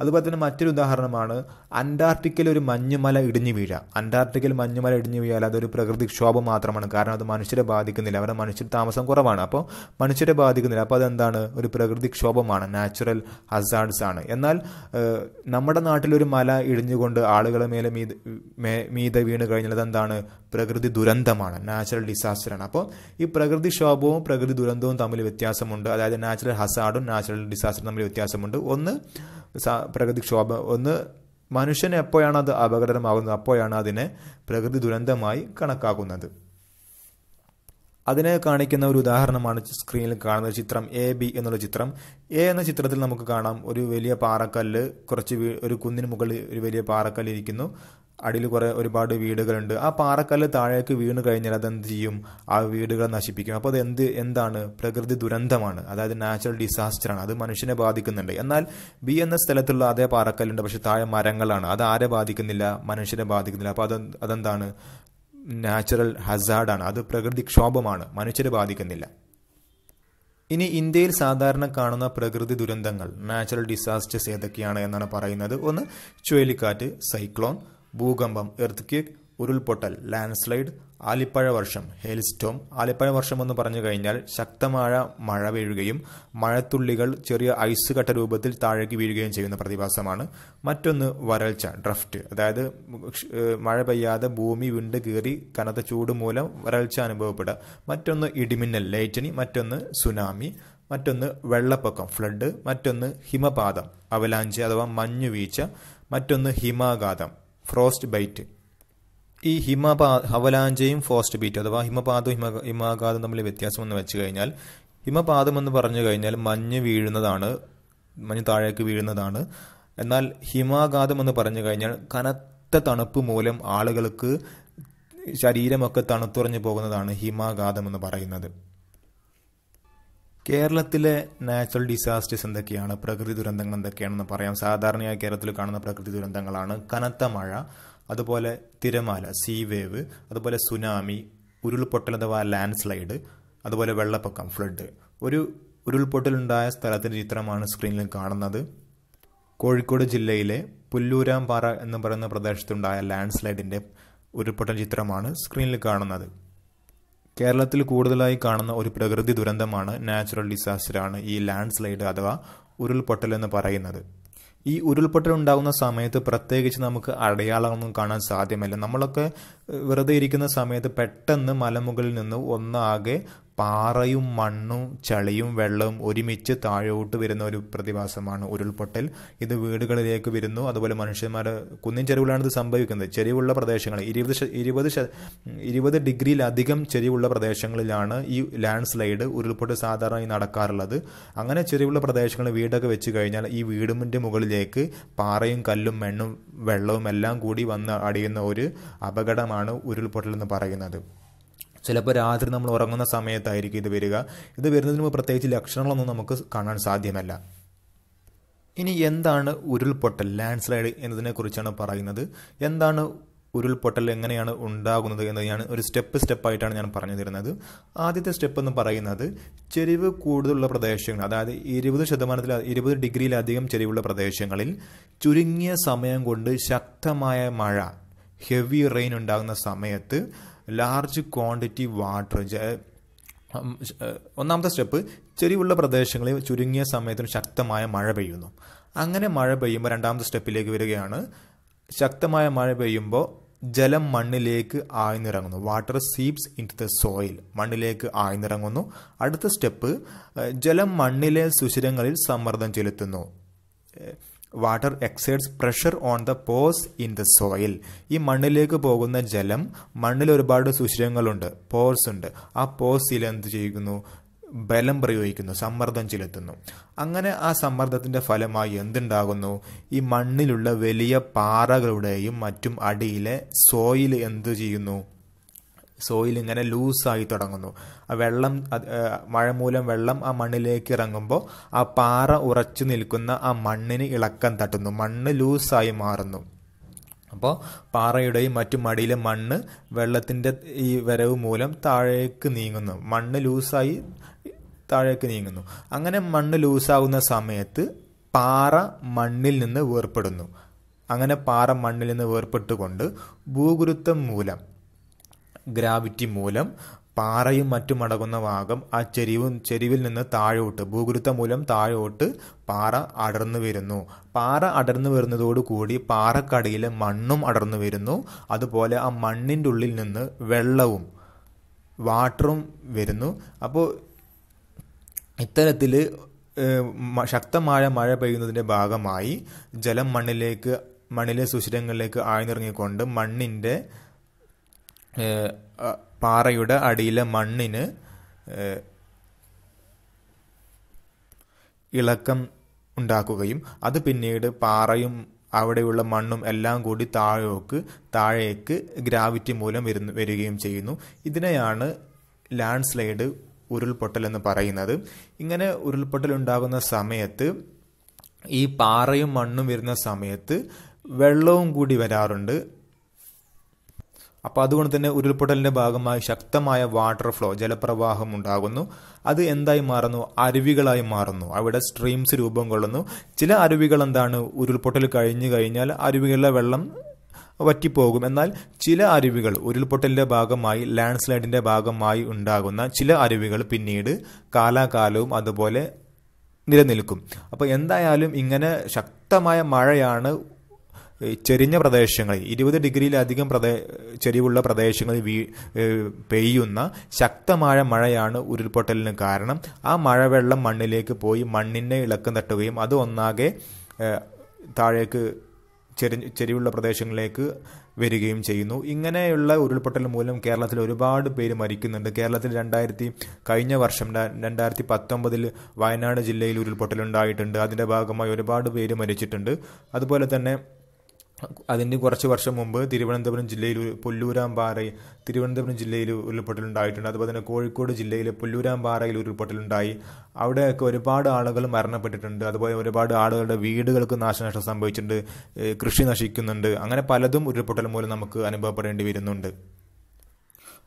അതുപോലെ തന്നെ മറ്റൊരു ഉദാഹരണമാണ് അന്റാർട്ടിക്കയിൽ ഒരു മഞ്ഞുമല ഇടിഞ്ഞു വീഴുക അന്റാർട്ടിക്കയിൽ മഞ്ഞുമല ഇടിഞ്ഞു വീഴാൽ അതൊരു പ്രകൃതിക്ഷോഭം മാത്രമാണ്. കാരണം അത് മനുഷ്യരെ ബാധിക്കുന്നില്ല. അവിടെ മനുഷ്യർ താമസം കുറവാണ്. അപ്പോൾ മനുഷ്യരെ ബാധിക്കുന്നില്ല. അപ്പോൾ അതെന്താണ്? ഒരു പ്രകൃതിക്ഷോഭമാണ് നാച്ചുറൽ ഹസാർഡ്സ് ആണ്. എന്നാൽ നമ്മുടെ നാട്ടിലൊരു മല ഇടിഞ്ഞുകൊണ്ട് ആളുകളെ മേലെ മീത മീതെ വീണ് കഴിഞ്ഞാൽ അതെന്താണ്? പ്രകൃതി ദുരന്തമാണ്. നാച്ചുറൽ ഡിസാസ്റ്ററാണ് അപ്പോൾ ഈ പ്രകൃതിക്ഷോഭവും പ്രകൃതി ദുരന്തവും തമ്മിൽ വ്യത്യാസമുണ്ട്. അതായത് നാച്ചുറൽ ഹസാർഡും നാച്ചുറൽ ഡിസാസ്റ്ററും തമ്മിൽ വ്യത്യാസമുണ്ട്. ഒന്ന് പ്രകൃതിക്ഷോഭം. ഒന്ന് മനുഷ്യന് എപ്പോഴാണ് അത് അപകടമാകുന്നത് അപ്പോഴാണ് അതിനെ പ്രകൃതി ദുരന്തമായി കണക്കാക്കുന്നത്. അതിനെ കാണിക്കുന്ന ഒരു ഉദാഹരണമാണ് സ്ക്രീനിൽ കാണുന്ന ചിത്രം എ ബി എന്നുള്ള ചിത്രം. എ എന്ന ചിത്രത്തിൽ നമുക്ക് കാണാം ഒരു വലിയ പാറക്കല്ല് കുറച്ച് ഒരു കുന്നിന് മുകളിൽ ഒരു വലിയ പാറക്കല്ല് ഇരിക്കുന്നു. അടിയിൽ കുറെ ഒരുപാട് വീടുകളുണ്ട്. ആ പാറക്കല്ല് താഴേക്ക് വീണ് കഴിഞ്ഞാൽ അതെന്ത് ചെയ്യും? ആ വീടുകളെ നശിപ്പിക്കും. അപ്പോൾ അത് എന്ത് എന്താണ്? പ്രകൃതി ദുരന്തമാണ്. അതായത് നാച്ചുറൽ ഡിസാസ്റ്റർ ആണ്. അത് മനുഷ്യനെ ബാധിക്കുന്നുണ്ട്. എന്നാൽ ബി എന്ന സ്ഥലത്തുള്ള അതേ പാറക്കല്ലുണ്ട് പക്ഷെ താഴെ മരങ്ങളാണ്. അത് ആരെ ബാധിക്കുന്നില്ല? മനുഷ്യനെ ബാധിക്കുന്നില്ല. അപ്പോൾ അത് അതെന്താണ്? നാച്ചുറൽ ഹസാർഡാണ് അത് പ്രകൃതിക്ഷോഭമാണ് മനുഷ്യരെ ബാധിക്കുന്നില്ല. ഇനി ഇന്ത്യയിൽ സാധാരണ കാണുന്ന പ്രകൃതി ദുരന്തങ്ങൾ നാച്ചുറൽ ഡിസാസ്റ്റേഴ്സ് ഏതൊക്കെയാണ് എന്നാണ് പറയുന്നത്. ഒന്ന് ചുഴലിക്കാറ്റ് സൈക്ലോൺ ഭൂകമ്പം എർത്ത് ക്വേക്ക് ഉരുൾപൊട്ടൽ ലാൻഡ്സ്ലൈഡ് ആലിപ്പഴ വർഷം ഹെയിൽസ്റ്റോം. ആലിപ്പഴ വർഷം എന്ന് പറഞ്ഞു കഴിഞ്ഞാൽ ശക്തമായ മഴ വീഴുകയും മഴത്തുള്ളികൾ ചെറിയ ഐസ് കട്ട രൂപത്തിൽ താഴേക്ക് വീഴുകയും ചെയ്യുന്ന പ്രതിഭാസമാണ്. മറ്റൊന്ന് വരൾച്ച ഡ്രഫ്റ്റ്. അതായത് മഴ പെയ്യാതെ ഭൂമി വിണ്ട് കീറി കനത്ത ചൂട് മൂലം വരൾച്ച അനുഭവപ്പെടുക. മറ്റൊന്ന് ഇടിമിന്നൽ ലൈറ്റനി. മറ്റൊന്ന് സുനാമി. മറ്റൊന്ന് വെള്ളപ്പൊക്കം ഫ്ലഡ്. മറ്റൊന്ന് ഹിമപാതം അവലാഞ്ച് അഥവാ മഞ്ഞുവീഴ്ച. മറ്റൊന്ന് ഹിമാഘാതം ഫ്രോസ്റ്റ് ബൈറ്റ്. ഈ ഹിമപാ അവലാഞ്ചയും ഫോസ്റ്റ് ബീറ്റ് അഥവാ ഹിമപാതവും ഹിമ ഹിമാഘാതം തമ്മിൽ വ്യത്യാസം എന്ന് വെച്ച് കഴിഞ്ഞാൽ ഹിമപാതം എന്ന് പറഞ്ഞു കഴിഞ്ഞാൽ മഞ്ഞ് വീഴുന്നതാണ് മഞ്ഞ് താഴേക്ക് വീഴുന്നതാണ്. എന്നാൽ ഹിമാഘാതം എന്ന് പറഞ്ഞു കഴിഞ്ഞാൽ കനത്ത തണുപ്പ് മൂലം ആളുകൾക്ക് ശരീരമൊക്കെ തണുത്തുറഞ്ഞു പോകുന്നതാണ് ഹിമാഘാതം എന്ന് പറയുന്നത്. കേരളത്തിലെ നാച്ചുറൽ ഡിസാസ്റ്റേഴ്സ് എന്തൊക്കെയാണ്? പ്രകൃതി ദുരന്തങ്ങൾ എന്തൊക്കെയാണെന്ന് പറയാം. സാധാരണയായി കേരളത്തിൽ കാണുന്ന പ്രകൃതി ദുരന്തങ്ങളാണ് കനത്ത മഴ അതുപോലെ തിരമാല സീ വേവ് അതുപോലെ സുനാമി ഉരുൾപൊട്ടൽ അഥവാ ലാൻഡ് സ്ലൈഡ് അതുപോലെ വെള്ളപ്പൊക്കം ഫ്ലഡ് ഒരു ഉരുൾപൊട്ടലുണ്ടായ സ്ഥലത്തിന്റെ ചിത്രമാണ് സ്ക്രീനിൽ കാണുന്നത്. കോഴിക്കോട് ജില്ലയിലെ പുല്ലൂരാംപാറ എന്ന് പറയുന്ന പ്രദേശത്തുണ്ടായ ലാൻഡ് സ്ലൈഡിന്റെ ഉരുൾപൊട്ടൽ ചിത്രമാണ് സ്ക്രീനിൽ കാണുന്നത്. കേരളത്തിൽ കൂടുതലായി കാണുന്ന ഒരു പ്രകൃതി ദുരന്തമാണ് നാച്ചുറൽ ഡിസാസ്റ്ററാണ് ഈ ലാൻഡ് സ്ലൈഡ് അഥവാ ഉരുൾപൊട്ടൽ എന്ന് പറയുന്നത്. ഈ ഉരുൾപൊട്ടൽ ഉണ്ടാകുന്ന സമയത്ത് പ്രത്യേകിച്ച് നമുക്ക് അടയാളമൊന്നും കാണാൻ സാധ്യമല്ല. നമ്മളൊക്കെ വെറുതെ ഇരിക്കുന്ന സമയത്ത് പെട്ടെന്ന് മലമുകളിൽ നിന്ന് ഒന്നാകെ പാറയും മണ്ണും ചളിയും വെള്ളവും ഒരുമിച്ച് താഴോട്ട് വരുന്ന ഒരു പ്രതിഭാസമാണ് ഉരുൾപൊട്ടൽ. ഇത് വീടുകളിലേക്ക് വരുന്നു. അതുപോലെ മനുഷ്യന്മാർ കുന്നിൻ ചെരുവിലാണ് ഇത് സംഭവിക്കുന്നത്. ചെരിവുള്ള പ്രദേശങ്ങൾ ഇരുപത് ഇരുപത് ഇരുപത് ഡിഗ്രിയിലധികം ചെരിവുള്ള പ്രദേശങ്ങളിലാണ് ഈ ലാൻഡ് സ്ലൈഡ് ഉരുൾപൊട്ടൽ സാധാരണയായി നടക്കാറുള്ളത്. അങ്ങനെ ചെരിവുള്ള പ്രദേശങ്ങളിൽ വീടൊക്കെ വെച്ച് കഴിഞ്ഞാൽ ഈ വീടിന്റെ മുകളിലേക്ക് പാറയും കല്ലും മണ്ണും വെള്ളവും എല്ലാം കൂടി വന്ന് അടിയുന്ന ഒരു അപകടമാണ് ഉരുൾപൊട്ടൽ എന്ന് പറയുന്നത്. ചിലപ്പോൾ രാത്രി നമ്മൾ ഉറങ്ങുന്ന സമയത്തായിരിക്കും ഇത് വരിക. ഇത് വരുന്നതിന് മുമ്പ് പ്രത്യേകിച്ച് ലക്ഷണങ്ങളൊന്നും നമുക്ക് കാണാൻ സാധ്യമല്ല. ഇനി എന്താണ് ഉരുൾപൊട്ടൽ ലാൻഡ് സ്ലൈഡ് എന്നതിനെക്കുറിച്ചാണ് പറയുന്നത്. എന്താണ് ഉരുൾപൊട്ടൽ എങ്ങനെയാണ് ഉണ്ടാകുന്നത് എന്ന് ഞാൻ ഒരു സ്റ്റെപ്പ് സ്റ്റെപ്പായിട്ടാണ് ഞാൻ പറഞ്ഞു തരുന്നത്. ആദ്യത്തെ സ്റ്റെപ്പ് എന്ന് പറയുന്നത് ചെരിവ് കൂടുതലുള്ള പ്രദേശങ്ങൾ അതായത് ഇരുപത് ശതമാനത്തിൽ ഇരുപത് ഡിഗ്രിയിലധികം ചെരിവുള്ള പ്രദേശങ്ങളിൽ ചുരുങ്ങിയ സമയം കൊണ്ട് ശക്തമായ മഴ ഹെവി റെയിൻ ഉണ്ടാകുന്ന സമയത്ത് ലാർജ് ക്വാണ്ടിറ്റി വാട്ടർ ഒന്നാമത്തെ സ്റ്റെപ്പ് ചെരിവുള്ള പ്രദേശങ്ങളിൽ ചുരുങ്ങിയ സമയത്തിന് ശക്തമായ മഴ പെയ്യുന്നു. അങ്ങനെ മഴ പെയ്യുമ്പോൾ രണ്ടാമത്തെ സ്റ്റെപ്പിലേക്ക് വരികയാണ്. ശക്തമായ മഴ പെയ്യുമ്പോൾ ജലം മണ്ണിലേക്ക് ആഴ്ന്നിറങ്ങുന്നു. Water seeps into the soil മണ്ണിലേക്ക് ആഴ്ന്നിറങ്ങുന്നു. അടുത്ത സ്റ്റെപ്പ് ജലം മണ്ണിലെ സുഷിരങ്ങളിൽ സമ്മർദ്ദം ചെലുത്തുന്നു. Water exerts pressure on the pores in the soil ഈ മണ്ണിലേക്ക് പോകുന്ന ജലം മണ്ണിൽ ഒരുപാട് സുഷിരങ്ങളുണ്ട് പോർസ് ഉണ്ട്. ആ പോസിൽ എന്ത് ചെയ്യുന്നു? ബലം പ്രയോഗിക്കുന്നു സമ്മർദ്ദം ചെലുത്തുന്നു. അങ്ങനെ ആ സമ്മർദ്ദത്തിന്റെ ഫലമായി എന്തുണ്ടാകുന്നു? ഈ മണ്ണിലുള്ള വലിയ പാറകളുടെയും മറ്റും അടിയിലെ സോയിൽ എന്ത് ചെയ്യുന്നു? സോയിൽ ഇങ്ങനെ ലൂസായി തുടങ്ങുന്നു. ആ വെള്ളം മഴ മൂലം വെള്ളം ആ മണ്ണിലേക്ക് ഇറങ്ങുമ്പോൾ ആ പാറ ഉറച്ചു നിൽക്കുന്ന ആ മണ്ണിന് ഇളക്കം തട്ടുന്നു. മണ്ണ് ലൂസായി മാറുന്നു. അപ്പോൾ പാറയുടെയും മറ്റു മടിയിലെ മണ്ണ് വെള്ളത്തിന്റെ ഈ വരവ് മൂലം താഴേക്ക് നീങ്ങുന്നു. മണ്ണ് ലൂസായി താഴേക്ക് നീങ്ങുന്നു. അങ്ങനെ മണ്ണ് ലൂസാകുന്ന സമയത്ത് പാറ മണ്ണിൽ നിന്ന് വേർപ്പെടുന്നു. അങ്ങനെ പാറ മണ്ണിൽ നിന്ന് വേർപ്പെട്ടുകൊണ്ട് ഭൂഗുരുത്വം മൂലം ഗ്രാവിറ്റി മൂലം പാറയും മറ്റും അടങ്ങുന്ന ഭാഗം ആ ചെരിവും ചെരിവിൽ നിന്ന് താഴോട്ട് ഭൂഗുരുത്വം മൂലം താഴോട്ട് പാറ അടർന്നു വരുന്നു. പാറ അടർന്നു വരുന്നതോടുകൂടി പാറക്കടിയിലെ മണ്ണും അടർന്നു വരുന്നു. അതുപോലെ ആ മണ്ണിന്റെ ഉള്ളിൽ നിന്ന് വെള്ളവും വാട്ടറും വരുന്നു. അപ്പോൾ ഇത്തരത്തിൽ ശക്തമായ മഴ പെയ്യുന്നതിന്റെ ഭാഗമായി ജലം മണ്ണിലേക്ക് മണ്ണിലെ സുഷിരങ്ങളിലേക്ക് ആഴ്ന്നിറങ്ങിക്കൊണ്ട് മണ്ണിന്റെ പാറയുടെ അടിയിലെ മണ്ണിന് ഇളക്കം ഉണ്ടാക്കുകയും അത് പിന്നീട് പാറയും അവിടെയുള്ള മണ്ണും എല്ലാം കൂടി താഴേക്ക് താഴേക്ക് ഗ്രാവിറ്റി മൂലം വരുന്നു വരികയും ചെയ്യുന്നു. ഇതിനെയാണ് ലാൻഡ് സ്ലൈഡ് ഉരുൾപൊട്ടൽ എന്ന് പറയുന്നത്. ഇങ്ങനെ ഉരുൾപൊട്ടൽ ഉണ്ടാകുന്ന സമയത്ത് ഈ പാറയും മണ്ണും വരുന്ന സമയത്ത് വെള്ളവും കൂടി വരാറുണ്ട്. അപ്പോൾ അതുകൊണ്ട് തന്നെ ഉരുൾപൊട്ടലിന്റെ ഭാഗമായി ശക്തമായ വാട്ടർ ഫ്ലോ ജലപ്രവാഹം ഉണ്ടാകുന്നു. അത് എന്തായി മാറുന്നു? അരുവികളായി മാറുന്നു. അവിടെ സ്ട്രീംസ് രൂപം കൊള്ളുന്നു. ചില അരുവികൾ എന്താണ്? ഉരുൾപൊട്ടൽ കഴിഞ്ഞു കഴിഞ്ഞാൽ അരുവികളിലെ വെള്ളം വറ്റിപ്പോകും. എന്നാൽ ചില അരുവികൾ ഉരുൾപൊട്ടലിന്റെ ഭാഗമായി ലാൻഡ് സ്ലൈഡിന്റെ ഭാഗമായി ഉണ്ടാകുന്ന ചില അരുവികൾ പിന്നീട് കാലാകാലവും അതുപോലെ നിലനിൽക്കും. അപ്പോൾ എന്തായാലും ഇങ്ങനെ ശക്തമായ മഴയാണ് ചെരിഞ്ഞ പ്രദേശങ്ങളിൽ ഇരുപത് ഡിഗ്രിയിലധികം പ്രദേ ചെരിവുള്ള പ്രദേശങ്ങളിൽ വീ പെയ്യുന്ന ശക്തമായ മഴയാണ് ഉരുൾപൊട്ടലിന് കാരണം. ആ മഴവെള്ളം മണ്ണിലേക്ക് പോയി മണ്ണിനെ ഇളക്കം തട്ടുകയും അത് ഒന്നാകെ താഴേക്ക് ചെരി ചെരിവുള്ള പ്രദേശങ്ങളിലേക്ക് വരികയും ചെയ്യുന്നു. ഇങ്ങനെയുള്ള ഉരുൾപൊട്ടൽ മൂലം കേരളത്തിൽ ഒരുപാട് പേര് മരിക്കുന്നുണ്ട്. കേരളത്തിൽ രണ്ടായിരത്തി കഴിഞ്ഞ വർഷം രണ്ടായിരത്തി പത്തൊമ്പതിൽ വയനാട് ജില്ലയിൽ ഉരുൾപൊട്ടൽ ഉണ്ടായിട്ടുണ്ട് അതിന്റെ ഭാഗമായി ഒരുപാട് പേര് മരിച്ചിട്ടുണ്ട്. അതുപോലെ തന്നെ അതിന് കുറച്ച് വർഷം മുമ്പ് തിരുവനന്തപുരം ജില്ലയിൽ പുല്ലൂരാമ്പാറ തിരുവനന്തപുരം ജില്ലയിൽ ഉരുൾപൊട്ടലുണ്ടായിട്ടുണ്ട്. അതുപോലെ തന്നെ കോഴിക്കോട് ജില്ലയിലെ പുല്ലൂരാമ്പാറയിൽ ഉരുൾപൊട്ടലുണ്ടായി. അവിടെയൊക്കെ ഒരുപാട് ആളുകൾ മരണപ്പെട്ടിട്ടുണ്ട്. അതുപോലെ ഒരുപാട് ആളുകളുടെ വീടുകൾക്ക് നാശനഷ്ടം സംഭവിച്ചിട്ടുണ്ട്. കൃഷി നശിക്കുന്നുണ്ട്. അങ്ങനെ പലതും ഉരുൾപൊട്ടൽ മൂലം നമുക്ക് അനുഭവപ്പെടേണ്ടി വരുന്നുണ്ട്.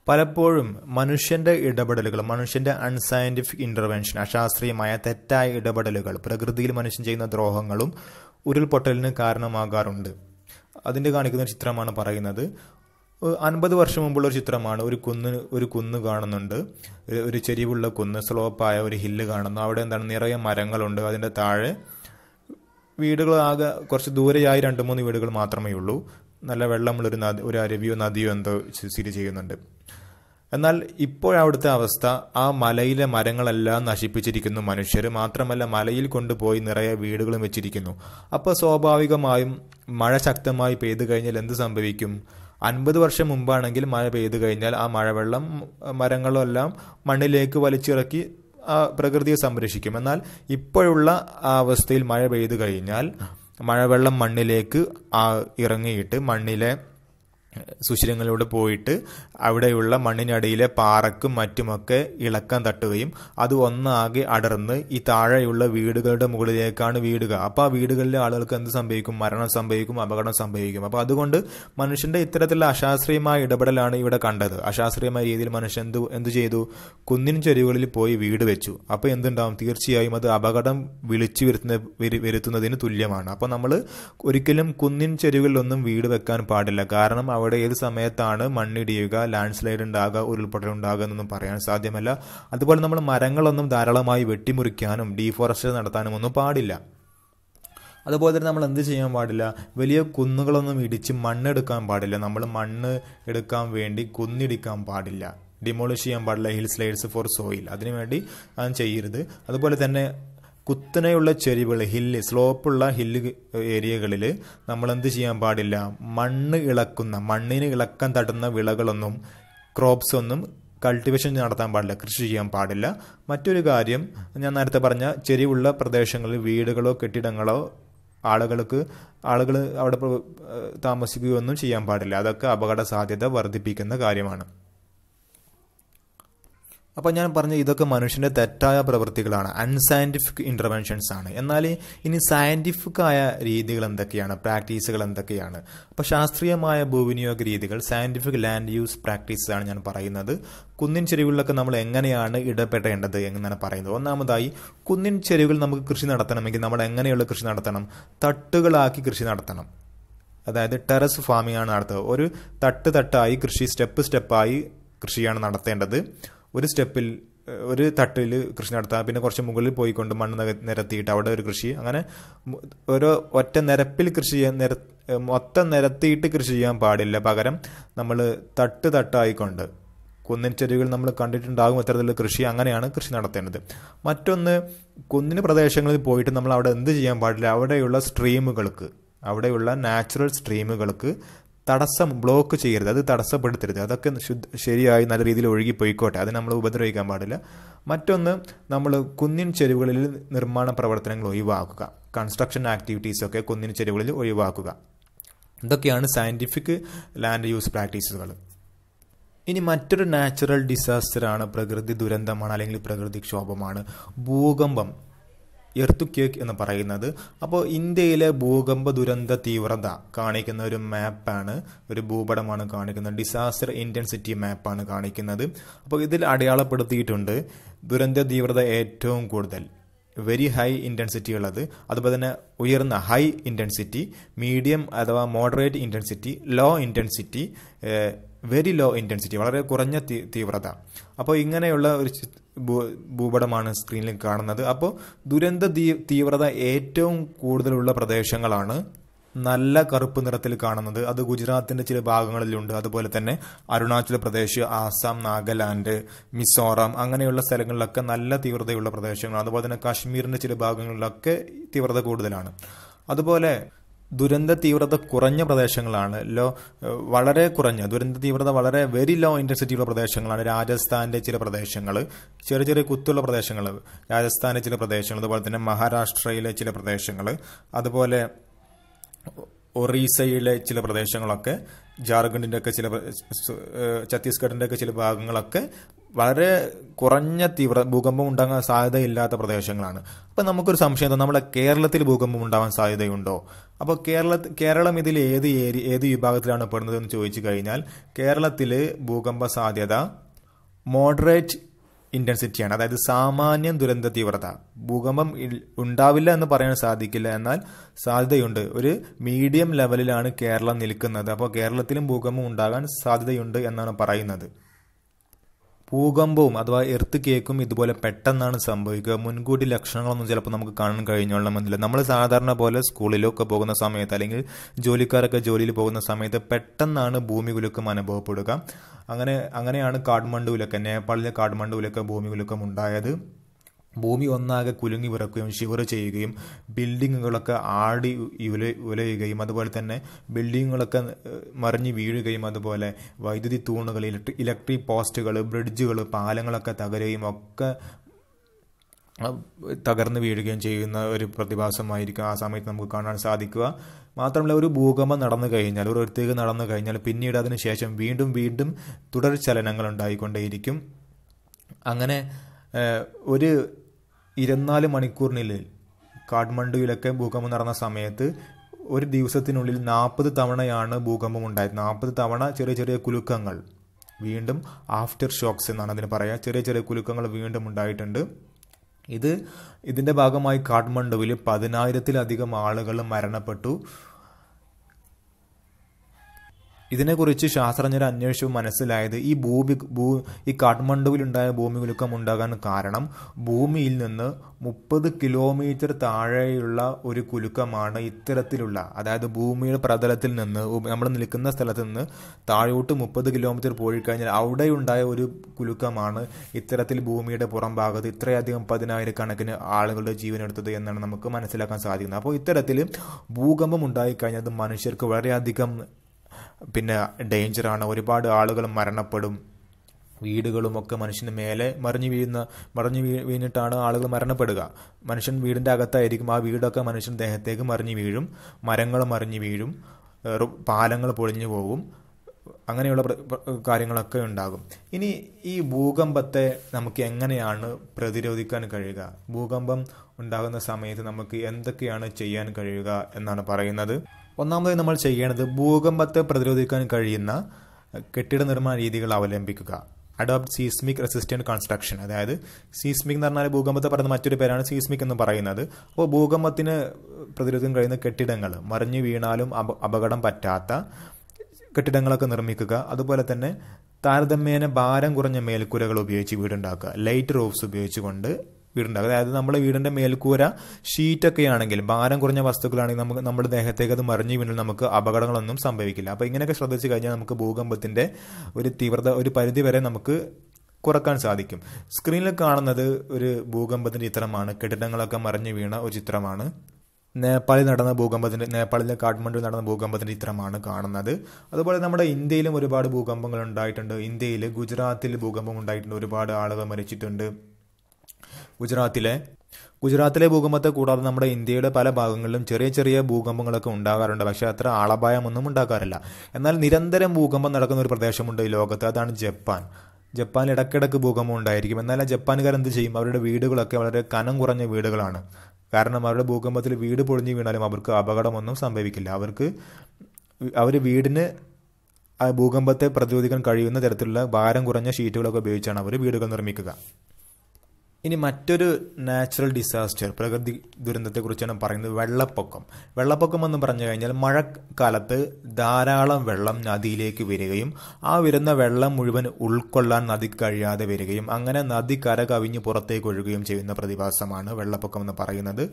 പലപ്പോഴും മനുഷ്യന്റെ ഇടപെടലുകൾ മനുഷ്യന്റെ അൺസയന്റിഫിക് ഇന്റർവെൻഷൻ അശാസ്ത്രീയമായ തെറ്റായ ഇടപെടലുകൾ പ്രകൃതിയിൽ മനുഷ്യൻ ചെയ്യുന്ന ദ്രോഹങ്ങളും ഉരുൾപൊട്ടലിന് കാരണമാകാറുണ്ട്. അതിന്റെ കാണിക്കുന്ന ചിത്രമാണ് പറയുന്നത്. അൻപത് വർഷം മുമ്പുള്ള ഒരു ചിത്രമാണ്. ഒരു കുന്ന് ഒരു കുന്ന് കാണുന്നുണ്ട്. ഒരു- ചെരിവുള്ള കുന്ന് സ്ലോപ്പായ ഒരു ഹില്ല് കാണുന്നു. അവിടെ എന്താണ് നിറയെ മരങ്ങളുണ്ട്. അതിന്റെ താഴെ വീടുകൾ ആകെ കുറച്ച് ദൂരെയായി രണ്ട് മൂന്ന് വീടുകൾ മാത്രമേ ഉള്ളൂ നല്ല വെള്ളമുള്ളൊരു നദി ഒരു അരുവിയോ നദിയോ എന്തോ സ്ഥി- സ്ഥിതി ചെയ്യുന്നുണ്ട്. എന്നാൽ ഇപ്പോഴവിടുത്തെ അവസ്ഥ ആ മലയിലെ മരങ്ങളെല്ലാം നശിപ്പിച്ചിരിക്കുന്നു. മനുഷ്യർ മാത്രമല്ല മലയിൽ കൊണ്ടുപോയി നിറയെ വീടുകളും വെച്ചിരിക്കുന്നു. അപ്പോൾ സ്വാഭാവികമായും മഴ ശക്തമായി പെയ്തു കഴിഞ്ഞാൽ എന്ത് സംഭവിക്കും? അൻപത് വർഷം മുമ്പാണെങ്കിൽ മഴ പെയ്തു കഴിഞ്ഞാൽ ആ മഴവെള്ളം മരങ്ങളെല്ലാം മണ്ണിലേക്ക് വലിച്ചിറക്കി ആ പ്രകൃതിയെ സംരക്ഷിക്കും. എന്നാൽ ഇപ്പോഴുള്ള ആ അവസ്ഥയിൽ മഴ പെയ്തു കഴിഞ്ഞാൽ മഴവെള്ളം മണ്ണിലേക്ക് ഇറങ്ങിയിട്ട് മണ്ണിലെ സുഷിരങ്ങളിലൂടെ പോയിട്ട് അവിടെയുള്ള മണ്ണിനടിയിലെ പാറക്കും മറ്റുമൊക്കെ ഇളക്കം തട്ടുകയും അത് ഒന്നാകെ അടർന്ന് ഈ താഴെയുള്ള വീടുകളുടെ മുകളിലേക്കാണ് വീടുക. അപ്പോൾ ആ വീടുകളിലെ ആളുകൾക്ക് എന്ത് സംഭവിക്കും? മരണം സംഭവിക്കും അപകടം സംഭവിക്കും. അപ്പോൾ അതുകൊണ്ട് മനുഷ്യന്റെ ഇത്തരത്തിലുള്ള അശാസ്ത്രീയമായ ഇടപെടലാണ് ഇവിടെ കണ്ടത്. അശാസ്ത്രീയമായ രീതിയിൽ മനുഷ്യൻ എന്ത് എന്ത് ചെയ്തു? കുന്നിൻ ചെരുവുകളിൽ പോയി വീട് വെച്ചു. അപ്പോൾ എന്തുണ്ടാവും? തീർച്ചയായും അത് അപകടം വിളിച്ചു വരുത്തുന്ന വരുത്തുന്നതിന് തുല്യമാണ്. അപ്പോൾ നമ്മൾ ഒരിക്കലും കുന്നിൻ ചെരുവുകളിലൊന്നും വീട് വെക്കാൻ പാടില്ല. കാരണം അവിടെ ഏത് സമയത്താണ് മണ്ണിടിയുക ലാൻഡ് സ്ലൈഡ് ഉണ്ടാകുക ഉരുൾപൊട്ടൽ ഉണ്ടാകുക എന്നൊന്നും പറയാൻ സാധ്യമല്ല. അതുപോലെ നമ്മൾ മരങ്ങളൊന്നും ധാരാളമായി വെട്ടിമുറിക്കാനും ഡീഫോറസ്റ്റേഷൻ നടത്താനും ഒന്നും പാടില്ല. അതുപോലെ തന്നെ നമ്മൾ എന്ത് ചെയ്യാൻ പാടില്ല? വലിയ കുന്നുകളൊന്നും ഇടിച്ച് മണ്ണെടുക്കാൻ പാടില്ല. നമ്മൾ മണ്ണ് എടുക്കാൻ വേണ്ടി കുന്നിടിക്കാൻ പാടില്ല. ഡിമോളിഷ് ചെയ്യാൻ പാടില്ല. ഹിൽ സ്ലൈഡ്സ് ഫോർ സോയിൽ അതിനുവേണ്ടി അത് ചെയ്യരുത്. അതുപോലെ തന്നെ കുത്തനെയുള്ള ചെരിവുകൾ ഹില്ല് സ്ലോപ്പുള്ള ഹില്ല് ഏരിയകളിൽ നമ്മൾ എന്ത് ചെയ്യാൻ പാടില്ല? മണ്ണ് ഇളക്കുന്ന മണ്ണിന് ഇളക്കം തട്ടുന്ന വിളകളൊന്നും ക്രോപ്സ് ഒന്നും കൾട്ടിവേഷൻ നടത്താൻ പാടില്ല കൃഷി ചെയ്യാൻ പാടില്ല. മറ്റൊരു കാര്യം ഞാൻ നേരത്തെ പറഞ്ഞ ചെരിവുള്ള പ്രദേശങ്ങളിൽ വീടുകളോ കെട്ടിടങ്ങളോ ആളുകൾക്ക് ആളുകൾ അവിടെ താമസിക്കുകയൊന്നും ചെയ്യാൻ പാടില്ല. അതൊക്കെ അപകട സാധ്യത വർദ്ധിപ്പിക്കുന്ന കാര്യമാണ്. അപ്പോൾ ഞാൻ പറഞ്ഞ ഇതൊക്കെ മനുഷ്യന്റെ തെറ്റായ പ്രവൃത്തികളാണ്. അൺസയന്റിഫിക് ഇന്റർവെൻഷൻസ് ആണ്. എന്നാൽ ഇനി സയന്റിഫിക് ആയ രീതികൾ എന്തൊക്കെയാണ്? പ്രാക്ടീസുകൾ എന്തൊക്കെയാണ്? അപ്പോൾ ശാസ്ത്രീയമായ ഭൂവിനിയോഗ രീതികൾ സയന്റിഫിക് ലാൻഡ് യൂസ് പ്രാക്ടീസ് ആണ് ഞാൻ പറയുന്നത്. കുന്നിൻ ചെരുവുകളിലൊക്കെ നമ്മൾ എങ്ങനെയാണ് ഇടപെടേണ്ടത് എന്നാണ് പറയുന്നത്. ഒന്നാമതായി കുന്നിൻ ചെരുവുകൾ നമുക്ക് കൃഷി നടത്തണമെങ്കിൽ നമ്മൾ എങ്ങനെയുള്ള കൃഷി നടത്തണം? തട്ടുകളാക്കി കൃഷി നടത്തണം. അതായത് ടെറസ് ഫാമിംഗ് ആണ് നടത്തുക ഒരു തട്ട് തട്ടായി കൃഷി സ്റ്റെപ്പ് സ്റ്റെപ്പായി കൃഷിയാണ് നടത്തേണ്ടത്. ഒരു സ്റ്റെപ്പിൽ ഒരു തട്ടിൽ കൃഷി നടത്താം. പിന്നെ കുറച്ച് മുകളിൽ പോയിക്കൊണ്ട് മണ്ണ് നിരത്തിയിട്ട് അവിടെ ഒരു കൃഷി. അങ്ങനെ ഓരോ ഒറ്റ നിരപ്പിൽ കൃഷി ചെയ്യാൻ നിര മൊത്തം നിരത്തിയിട്ട് കൃഷി ചെയ്യാൻ പാടില്ല. പകരം നമ്മൾ തട്ട് തട്ടായിക്കൊണ്ട് കുന്നിൻ ചെരുവുകൾ നമ്മൾ കണ്ടിട്ടുണ്ടാകും അത്തരത്തിലുള്ള കൃഷി. അങ്ങനെയാണ് കൃഷി നടത്തേണ്ടത്. മറ്റൊന്ന് കുന്നിന് പ്രദേശങ്ങളിൽ പോയിട്ട് നമ്മൾ അവിടെ എന്ത് ചെയ്യാൻ പാടില്ല? അവിടെയുള്ള സ്ട്രീമുകൾക്ക് അവിടെയുള്ള നാച്ചുറൽ സ്ട്രീമുകൾക്ക് തടസ്സം ബ്ലോക്ക് ചെയ്യരുത്. അത് തടസ്സപ്പെടുത്തരുത്. അതൊക്കെ ശുദ്ധ ശരിയായി നല്ല രീതിയിൽ ഒഴുകി പോയിക്കോട്ടെ അത് നമ്മൾ ഉപദ്രവിക്കാൻ പാടില്ല. മറ്റൊന്ന് നമ്മൾ കുന്നിൻ ചെരുവുകളിൽ നിർമ്മാണ പ്രവർത്തനങ്ങൾ ഒഴിവാക്കുക. കൺസ്ട്രക്ഷൻ ആക്ടിവിറ്റീസൊക്കെ കുന്നിൻ ചെരുവുകളിൽ ഒഴിവാക്കുക. ഇതൊക്കെയാണ് സയന്റിഫിക് ലാൻഡ് യൂസ് പ്രാക്ടീസുകൾ ഇനി മറ്റൊരു നാച്ചുറൽ ഡിസാസ്റ്ററാണ് പ്രകൃതി ദുരന്തമാണ് അല്ലെങ്കിൽ പ്രകൃതിക്ഷോഭമാണ് ഭൂകമ്പം. എർത്തു കേക്ക് എന്ന് പറയുന്നത്. അപ്പോൾ ഇന്ത്യയിലെ ഭൂകമ്പ ദുരന്ത തീവ്രത കാണിക്കുന്ന ഒരു മാപ്പാണ് ഒരു ഭൂപടമാണ് കാണിക്കുന്നത്. ഡിസാസ്റ്റർ ഇന്റൻസിറ്റി മാപ്പാണ് കാണിക്കുന്നത്. അപ്പോൾ ഇതിൽ അടയാളപ്പെടുത്തിയിട്ടുണ്ട് ദുരന്ത തീവ്രത ഏറ്റവും കൂടുതൽ വെരി ഹൈ ഇന്റൻസിറ്റി ഉള്ളത്. അതുപോലെ തന്നെ ഉയർന്ന ഹൈ ഇന്റൻസിറ്റി മീഡിയം അഥവാ moderate intensity low intensity very low intensity വളരെ കുറഞ്ഞ തീവ്രത. അപ്പോൾ ഇങ്ങനെയുള്ള ഒരു ഭൂപടമാണ് സ്ക്രീനിൽ കാണുന്നത്. അപ്പോൾ ദുരന്ത തീവ്രത ഏറ്റവും കൂടുതലുള്ള പ്രദേശങ്ങളാണ് നല്ല കറുപ്പ് നിറത്തിൽ കാണുന്നത്. അത് ഗുജറാത്തിന്റെ ചില ഭാഗങ്ങളിലുണ്ട്. അതുപോലെ തന്നെ അരുണാചൽ പ്രദേശ് ആസാം നാഗാലാൻഡ് മിസോറാം അങ്ങനെയുള്ള സ്ഥലങ്ങളിലൊക്കെ നല്ല തീവ്രതയുള്ള പ്രദേശങ്ങളാണ്. അതുപോലെ തന്നെ കാശ്മീരിന്റെ ചില ഭാഗങ്ങളിലൊക്കെ തീവ്രത കൂടുതലാണ്. അതുപോലെ ദുരന്ത തീവ്രത കുറഞ്ഞ പ്രദേശങ്ങളാണ്. ലോ വളരെ കുറഞ്ഞ. ദുരന്ത തീവ്രത വളരെ വെരി ലോ ഇന്റൻസിറ്റി ഉള്ള പ്രദേശങ്ങളാണ്. രാജസ്ഥാന്റെ ചില പ്രദേശങ്ങൾ ചെറിയ ചെറിയ കുത്തുള്ള പ്രദേശങ്ങൾ രാജസ്ഥാനിലെ ചില പ്രദേശങ്ങൾ അതുപോലെ തന്നെ മഹാരാഷ്ട്രയിലെ ചില പ്രദേശങ്ങൾ അതുപോലെ ഒറീസയിലെ ചില പ്രദേശങ്ങളൊക്കെ ജാർഖണ്ഡിന്റെ ഒക്കെ ചില ഛത്തീസ്ഗഡിന്റെ ഒക്കെ ചില ഭാഗങ്ങളൊക്കെ വളരെ കുറഞ്ഞ തീവ്ര ഭൂകമ്പം ഉണ്ടാകാൻ സാധ്യതയില്ലാത്ത പ്രദേശങ്ങളാണ്. അപ്പം നമുക്കൊരു സംശയം നമ്മുടെ കേരളത്തിൽ ഭൂകമ്പം ഉണ്ടാവാൻ സാധ്യതയുണ്ടോ? അപ്പോൾ കേരള കേരളം ഇതിൽ ഏത് ഏരി ഏത് വിഭാഗത്തിലാണ് പെടുന്നത് എന്ന് ചോദിച്ചു കഴിഞ്ഞാൽ കേരളത്തിൽ ഭൂകമ്പ സാധ്യത മോഡറേറ്റ് ഇന്റൻസിറ്റിയാണ് അതായത് സാമാന്യം ദുരന്ത തീവ്രത. ഭൂകമ്പം ഉണ്ടാവില്ല എന്ന് പറയാൻ സാധിക്കില്ല എന്നാൽ സാധ്യതയുണ്ട്. ഒരു മീഡിയം ലെവലിലാണ് കേരളം നിൽക്കുന്നത്. അപ്പോൾ കേരളത്തിലും ഭൂകമ്പം ഉണ്ടാകാൻ സാധ്യതയുണ്ട് എന്നാണ് പറയുന്നത്. ഭൂകമ്പവും അഥവാ എർത്ത് കേക്കും ഇതുപോലെ പെട്ടെന്നാണ് സംഭവിക്കുക. മുൻകൂട്ടി ലക്ഷണങ്ങളൊന്നും ചിലപ്പോൾ നമുക്ക് കാണാൻ കഴിഞ്ഞോളണമെന്നില്ല നമ്മൾ സാധാരണ പോലെ സ്കൂളിലൊക്കെ പോകുന്ന സമയത്ത് അല്ലെങ്കിൽ ജോലിക്കാരൊക്കെ ജോലിയിൽ പോകുന്ന സമയത്ത് പെട്ടെന്നാണ് ഭൂമി കുലുക്കം അനുഭവപ്പെടുക. അങ്ങനെ അങ്ങനെയാണ് കാഠ്മണ്ഡുവിലൊക്കെ നേപ്പാളിലെ കാഠ്മണ്ഡുവിലൊക്കെ ഭൂമി കുലുക്കം ഉണ്ടായത്. ഭൂമി ഒന്നാകെ കുലുങ്ങി വിറക്കുകയും ഷിവർ ചെയ്യുകയും ബിൽഡിങ്ങുകളൊക്കെ ആടി ഉല ഉലയുകയും അതുപോലെ തന്നെ ബിൽഡിങ്ങുകളൊക്കെ മറിഞ്ഞ് വീഴുകയും അതുപോലെ വൈദ്യുതി തൂണുകൾ ഇലക്ട്രിക് പോസ്റ്റുകൾ ബ്രിഡ്ജുകൾ പാലങ്ങളൊക്കെ തകരുകയും ഒക്കെ തകർന്നു വീഴുകയും ചെയ്യുന്ന ഒരു പ്രതിഭാസമായിരിക്കും ആ സമയത്ത് നമുക്ക് കാണാൻ സാധിക്കുക. മാത്രമല്ല ഒരു ഭൂകമ്പം നടന്നു കഴിഞ്ഞാൽ ഒരു ഒരുത്തേക്ക് നടന്നു കഴിഞ്ഞാൽ പിന്നീട് അതിന് ശേഷം വീണ്ടും വീണ്ടും തുടർ ചലനങ്ങൾ ഉണ്ടായിക്കൊണ്ടേയിരിക്കും. അങ്ങനെ ഒരു ഇരുപത്തിനാല് മണിക്കൂറിനുള്ളിൽ കാഠ്മണ്ഡുവിലൊക്കെ ഭൂകമ്പം നടന്ന സമയത്ത് ഒരു ദിവസത്തിനുള്ളിൽ നാൽപ്പത് തവണയാണ് ഭൂകമ്പം ഉണ്ടായത്. നാൽപ്പത് തവണ ചെറിയ ചെറിയ കുലുക്കങ്ങൾ വീണ്ടും ആഫ്റ്റർ ഷോക്സ് എന്നാണ് അതിന് പറയുക ചെറിയ ചെറിയ കുലുക്കങ്ങൾ വീണ്ടും ഉണ്ടായിട്ടുണ്ട്. ഇത് ഇതിന്റെ ഭാഗമായി കാഠ്മണ്ഡുവിൽ പതിനായിരത്തിലധികം ആളുകൾ മരണപ്പെട്ടു. ഇതിനെക്കുറിച്ച് ശാസ്ത്രജ്ഞർ അന്വേഷിച്ചു മനസ്സിലായത് ഈ ഭൂമി ഭൂ ഈ കാഠ്മണ്ഡുവിലുണ്ടായ ഭൂമി കുലുക്കം ഉണ്ടാകാൻ കാരണം ഭൂമിയിൽ നിന്ന് മുപ്പത് കിലോമീറ്റർ താഴെയുള്ള ഒരു കുലുക്കമാണ് ഇത്തരത്തിലുള്ള. അതായത് ഭൂമിയുടെ പ്രതലത്തിൽ നിന്ന് നമ്മൾ നിൽക്കുന്ന സ്ഥലത്ത് നിന്ന് താഴോട്ട് മുപ്പത് കിലോമീറ്റർ പോയി കഴിഞ്ഞാൽ അവിടെയുണ്ടായ ഒരു കുലുക്കമാണ് ഇത്തരത്തിൽ ഭൂമിയുടെ പുറം ഭാഗത്ത് ഇത്രയധികം പതിനായിരക്കണക്കിന് ആളുകളുടെ ജീവനെടുത്തത് എന്നാണ് നമുക്ക് മനസ്സിലാക്കാൻ സാധിക്കുന്നത്. അപ്പോൾ ഇത്തരത്തിൽ ഭൂകമ്പം ഉണ്ടായിക്കഴിഞ്ഞാൽ അത് മനുഷ്യർക്ക് വളരെയധികം പിന്നെ ഡേഞ്ചറാണ്. ഒരുപാട് ആളുകൾ മരണപ്പെടും. വീടുകളും ഒക്കെ മനുഷ്യന് മേലെ മറിഞ്ഞു വീഴുന്ന മറിഞ്ഞു വീ വീണിട്ടാണ് ആളുകൾ മരണപ്പെടുക. മനുഷ്യൻ വീടിന്റെ അകത്തായിരിക്കും. ആ വീടൊക്കെ മനുഷ്യൻ ദേഹത്തേക്ക് മറിഞ്ഞു വീഴും. മരങ്ങൾ മറിഞ്ഞു വീഴും. പാലങ്ങൾ പൊളിഞ്ഞു പോകും. അങ്ങനെയുള്ള കാര്യങ്ങളൊക്കെ ഉണ്ടാകും. ഇനി ഈ ഭൂകമ്പത്തെ നമുക്ക് എങ്ങനെയാണ് പ്രതിരോധിക്കാൻ കഴിയുക? ഭൂകമ്പം ഉണ്ടാകുന്ന സമയത്ത് നമുക്ക് എന്തൊക്കെയാണ് ചെയ്യാൻ കഴിയുക എന്നാണ് പറയുന്നത്? ഒന്നാമതായി നമ്മൾ ചെയ്യേണ്ടത് ഭൂകമ്പത്തെ പ്രതിരോധിക്കാൻ കഴിയുന്ന കെട്ടിട നിർമ്മാണ രീതികൾ അവലംബിക്കുക. അഡോപ്റ്റ് സീസ്മിക് റെസിസ്റ്റന്റ് കൺസ്ട്രക്ഷൻ അതായത് സീസ്മിക് എന്ന് പറഞ്ഞാൽ ഭൂകമ്പത്തെ പറയുന്ന മറ്റൊരു പേരാണ് സീസ്മിക് എന്ന് പറയുന്നത്. അപ്പോൾ ഭൂകമ്പത്തിന് പ്രതിരോധിക്കാൻ കഴിയുന്ന കെട്ടിടങ്ങൾ മറിഞ്ഞു വീണാലും അപ അപകടം പറ്റാത്ത കെട്ടിടങ്ങളൊക്കെ നിർമ്മിക്കുക. അതുപോലെ തന്നെ താരതമ്യേന ഭാരം കുറഞ്ഞ മേൽക്കൂരകൾ ഉപയോഗിച്ച് വീടുണ്ടാക്കുക. ലൈറ്റ് റൂഫ്സ് ഉപയോഗിച്ചുകൊണ്ട് വീടുണ്ടാക്കുക അതായത് നമ്മുടെ വീടിന്റെ മേൽക്കൂര ഷീറ്റൊക്കെ ആണെങ്കിൽ ഭാരം കുറഞ്ഞ വസ്തുക്കളാണെങ്കിൽ നമുക്ക് നമ്മുടെ ദേഹത്തേക്ക് അത് മറിഞ്ഞു വീണാൽ നമുക്ക് അപകടങ്ങളൊന്നും സംഭവിക്കില്ല. അപ്പോൾ ഇങ്ങനെയൊക്കെ ശ്രദ്ധിച്ചു കഴിഞ്ഞാൽ നമുക്ക് ഭൂകമ്പത്തിന്റെ ഒരു തീവ്രത ഒരു പരിധി വരെ നമുക്ക് കുറയ്ക്കാൻ സാധിക്കും. സ്ക്രീനിൽ കാണുന്നത് ഒരു ഭൂകമ്പത്തിന്റെ ചിത്രമാണ്. കെട്ടിടങ്ങളൊക്കെ മറിഞ്ഞു വീണ ഒരു ചിത്രമാണ്. നേപ്പാളിൽ നടന്ന ഭൂകമ്പത്തിന്റെ നേപ്പാളിലെ കാഠ്മണ്ഡുവിൽ നടന്ന ഭൂകമ്പത്തിന്റെ ചിത്രമാണ് കാണുന്നത്. അതുപോലെ നമ്മുടെ ഇന്ത്യയിലും ഒരുപാട് ഭൂകമ്പങ്ങൾ ഉണ്ടായിട്ടുണ്ട്. ഇന്ത്യയിൽ ഗുജറാത്തിൽ ഭൂകമ്പം ഉണ്ടായിട്ടുണ്ട്. ഒരുപാട് ആളുകൾ മരിച്ചിട്ടുണ്ട്. ഗുജറാത്തിലെ ഗുജറാത്തിലെ ഭൂകമ്പത്തെ കൂടാതെ നമ്മുടെ ഇന്ത്യയുടെ പല ഭാഗങ്ങളിലും ചെറിയ ചെറിയ ഭൂകമ്പങ്ങളൊക്കെ ഉണ്ടാകാറുണ്ട്. പക്ഷേ അത്ര ആളപായമൊന്നും ഉണ്ടാകാറില്ല. എന്നാൽ നിരന്തരം ഭൂകമ്പം നടക്കുന്ന ഒരു പ്രദേശമുണ്ട് ഈ ലോകത്ത്. അതാണ് ജപ്പാൻ. ജപ്പാനിൽ ഇടയ്ക്കിടയ്ക്ക് ഭൂകമ്പം ഉണ്ടായിരിക്കും. എന്നാൽ ആ ജപ്പാനുകാർ എന്ത് ചെയ്യും? അവരുടെ വീടുകളൊക്കെ വളരെ കനം കുറഞ്ഞ വീടുകളാണ്. കാരണം അവരുടെ ഭൂകമ്പത്തിൽ വീട് പൊളിഞ്ഞു വീണാലും അവർക്ക് അപകടമൊന്നും സംഭവിക്കില്ല. അവർക്ക് അവർ വീടിന് ഭൂകമ്പത്തെ പ്രതിരോധിക്കാൻ കഴിയുന്ന തരത്തിലുള്ള ഭാരം കുറഞ്ഞ ഷീറ്റുകളൊക്കെ ഉപയോഗിച്ചാണ് അവർ വീടുകൾ നിർമ്മിക്കുക. ഇനി മറ്റൊരു നാച്ചുറൽ ഡിസാസ്റ്റർ പ്രകൃതി ദുരന്തത്തെക്കുറിച്ചാണ് പറയുന്നത് വെള്ളപ്പൊക്കം. വെള്ളപ്പൊക്കം എന്ന് പറഞ്ഞു കഴിഞ്ഞാൽ മഴക്കാലത്ത് ധാരാളം വെള്ളം നദിയിലേക്ക് വരികയും ആ വരുന്ന വെള്ളം മുഴുവൻ ഉൾക്കൊള്ളാൻ നദി കഴിയാതെ വരികയും അങ്ങനെ നദി കര കവിഞ്ഞ് പുറത്തേക്ക് ഒഴുകുകയും ചെയ്യുന്ന പ്രതിഭാസമാണ് വെള്ളപ്പൊക്കം എന്ന് പറയുന്നത്.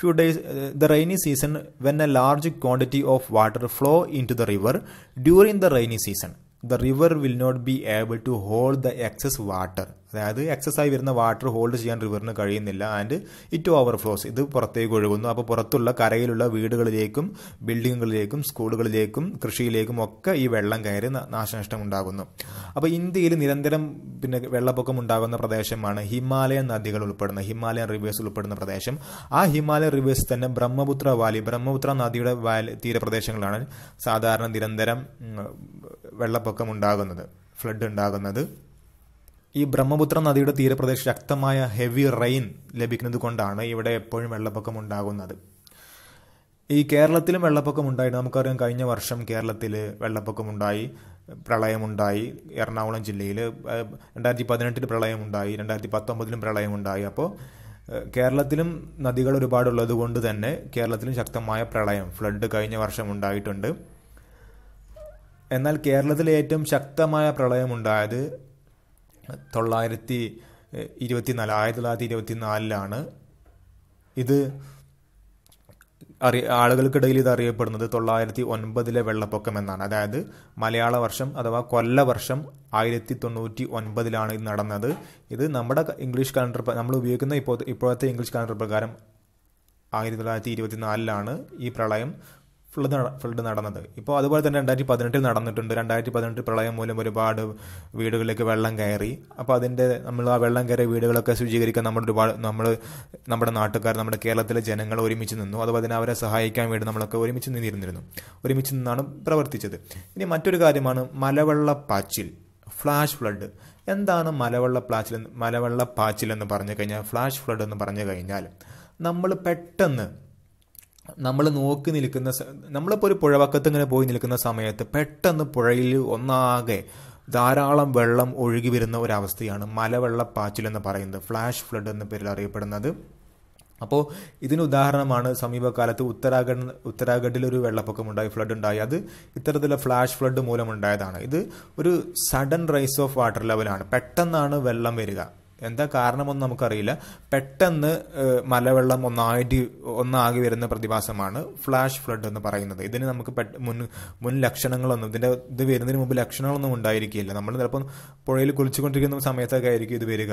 Few days the rainy season when a large quantity of water flow into the river during the rainy season the river will not be able to hold the excess water അതായത് എക്സസ് ആയി വരുന്ന water hold ചെയ്യാൻ റിവറിന് കഴിയുന്നില്ല. And it overflows ഇത് പുറത്തേക്ക് ഒഴുകുന്നു. അപ്പോൾ പുറത്തുള്ള കരയിലുള്ള വീടുകളിലേക്കും ബിൽഡിങ്ങുകളിലേക്കും സ്കൂളുകളിലേക്കും കൃഷിയിലേക്കും ഒക്കെ ഈ വെള്ളം കയറി നാശനഷ്ടം ഉണ്ടാകുന്നു അപ്പോൾ ഇന്ത്യയിൽ നിരന്തരം പിന്നെ വെള്ളപ്പൊക്കം ഉണ്ടാകുന്ന പ്രദേശമാണ് ഹിമാലയൻ നദികൾ ഉൾപ്പെടുന്ന ഹിമാലയൻ റിവേഴ്സ് ഉൾപ്പെടുന്ന പ്രദേശം. ആ ഹിമാലയൻ റിവേഴ്സ് തന്നെ ബ്രഹ്മപുത്ര വാലി ബ്രഹ്മപുത്ര നദിയുടെ വാലി തീരപ്രദേശങ്ങളാണ്. സാധാരണ നിരന്തരം വെള്ളപ്പൊക്കം ഉണ്ടാകുന്നത് ഫ്ലഡ് ഉണ്ടാകുന്നത്. ഈ ബ്രഹ്മപുത്ര നദിയുടെ തീരപ്രദേശം ശക്തമായ ഹെവി റെയിൻ ലഭിക്കുന്നത് കൊണ്ടാണ് ഇവിടെ എപ്പോഴും വെള്ളപ്പൊക്കം ഉണ്ടാകുന്നത് ഈ കേരളത്തിലും വെള്ളപ്പൊക്കം ഉണ്ടായിട്ട് നമുക്കറിയാം കഴിഞ്ഞ വർഷം കേരളത്തിൽ വെള്ളപ്പൊക്കമുണ്ടായി പ്രളയമുണ്ടായി. എറണാകുളം ജില്ലയിൽ രണ്ടായിരത്തി പതിനെട്ടിൽ പ്രളയമുണ്ടായി രണ്ടായിരത്തി പത്തൊമ്പതിലും പ്രളയമുണ്ടായി അപ്പോൾ കേരളത്തിലും നദികൾ ഒരുപാടുള്ളത് കൊണ്ട് തന്നെ കേരളത്തിലും ശക്തമായ പ്രളയം ഫ്ലഡ് കഴിഞ്ഞ വർഷം ഉണ്ടായിട്ടുണ്ട്. എന്നാൽ കേരളത്തിലെ ഏറ്റവും ശക്തമായ പ്രളയമുണ്ടായത് തൊള്ളായിരത്തി ഇരുപത്തിനാല് ആയിരത്തി തൊള്ളായിരത്തി ഇരുപത്തി നാലിലാണ് ഇത് അറിയ ആളുകൾക്കിടയിൽ ഇത് അറിയപ്പെടുന്നത് തൊള്ളായിരത്തി ഒൻപതിലെ വെള്ളപ്പൊക്കം എന്നാണ്. അതായത് മലയാള വർഷം അഥവാ കൊല്ല വർഷം ആയിരത്തി തൊണ്ണൂറ്റി ഒൻപതിലാണ് ഇത് നടന്നത്. ഇത് നമ്മുടെ ഇംഗ്ലീഷ് കലണ്ടർ നമ്മൾ ഉപയോഗിക്കുന്ന ഇപ്പോൾ ഇപ്പോഴത്തെ ഇംഗ്ലീഷ് കലണ്ടർ പ്രകാരം ആയിരത്തി തൊള്ളായിരത്തി ഇരുപത്തിനാലിലാണ് ഈ പ്രളയം ഫ്ലഡ് ഫ്ലഡ് നടന്നത്. ഇപ്പോൾ അതുപോലെ തന്നെ രണ്ടായിരത്തി പതിനെട്ടിൽ നടന്നിട്ടുണ്ട്. രണ്ടായിരത്തി പതിനെട്ടിൽ പ്രളയം മൂലം ഒരുപാട് വീടുകളിലേക്ക് വെള്ളം കയറി. അപ്പോൾ അതിന്റെ നമ്മൾ ആ വെള്ളം കയറിയ വീടുകളൊക്കെ ശുചീകരിക്കാൻ നമ്മൾ ഒരുപാട് നമ്മൾ നമ്മുടെ നാട്ടുകാർ നമ്മുടെ കേരളത്തിലെ ജനങ്ങൾ ഒരുമിച്ച് നിന്നു. അതുപോലെ തന്നെ അവരെ സഹായിക്കാൻ വേണ്ടി നമ്മളൊക്കെ ഒരുമിച്ച് നിന്നിരുന്നിരുന്നു. ഒരുമിച്ച് നിന്നാണ് പ്രവർത്തിച്ചത്. ഇനി മറ്റൊരു കാര്യമാണ് മലവെള്ള പാച്ചിൽ ഫ്ലാഷ് ഫ്ലഡ്. എന്താണ് മലവെള്ള പ്ലാച്ചിൽ മലവെള്ള പാച്ചിൽ എന്ന് പറഞ്ഞു കഴിഞ്ഞാൽ ഫ്ലാഷ് ഫ്ലഡ് എന്ന് പറഞ്ഞു കഴിഞ്ഞാൽ നമ്മൾ പെട്ടെന്ന് നമ്മൾ നോക്കി നിൽക്കുന്ന നമ്മളിപ്പോൾ ഒരു പുഴവക്കത്ത് ഇങ്ങനെ പോയി നിൽക്കുന്ന സമയത്ത് പെട്ടെന്ന് പുഴയിൽ ഒന്നാകെ ധാരാളം വെള്ളം ഒഴുകി വരുന്ന ഒരവസ്ഥയാണ് മലവെള്ളപ്പാച്ചിൽ എന്ന് പറയുന്നത്. ഫ്ലാഷ് ഫ്ലഡ് എന്ന പേരിൽ അറിയപ്പെടുന്നത്. അപ്പോൾ ഇതിന് ഉദാഹരണമാണ് സമീപകാലത്ത് ഉത്തരാഖണ്ഡ് ഉത്തരാഖണ്ഡിൽ ഒരു വെള്ളപ്പൊക്കമുണ്ടായി ഫ്ലഡ് ഉണ്ടായി. അത് ഇത്തരത്തിലുള്ള ഫ്ലാഷ് ഫ്ലഡ് മൂലമുണ്ടായതാണ്. ഇത് ഒരു സഡൻ റൈസ് ഓഫ് വാട്ടർ ലെവലാണ് പെട്ടെന്നാണ് വെള്ളം വരിക. എന്താ കാരണമൊന്നും നമുക്കറിയില്ല. പെട്ടെന്ന് മലവെള്ളം ഒന്നായിട്ട് ഒന്നാകി വരുന്ന പ്രതിഭാസമാണ് ഫ്ലാഷ് ഫ്ലഡ് എന്ന് പറയുന്നത്. ഇതിന് നമുക്ക് മുൻ മുൻ ലക്ഷണങ്ങളൊന്നും ഇതിന്റെ ഇത് വരുന്നതിന് മുമ്പ് ലക്ഷണങ്ങളൊന്നും ഉണ്ടായിരിക്കില്ല നമ്മൾ ചിലപ്പോൾ പുഴയിൽ കുളിച്ചുകൊണ്ടിരിക്കുന്ന സമയത്തൊക്കെ ആയിരിക്കും ഇത് വരിക.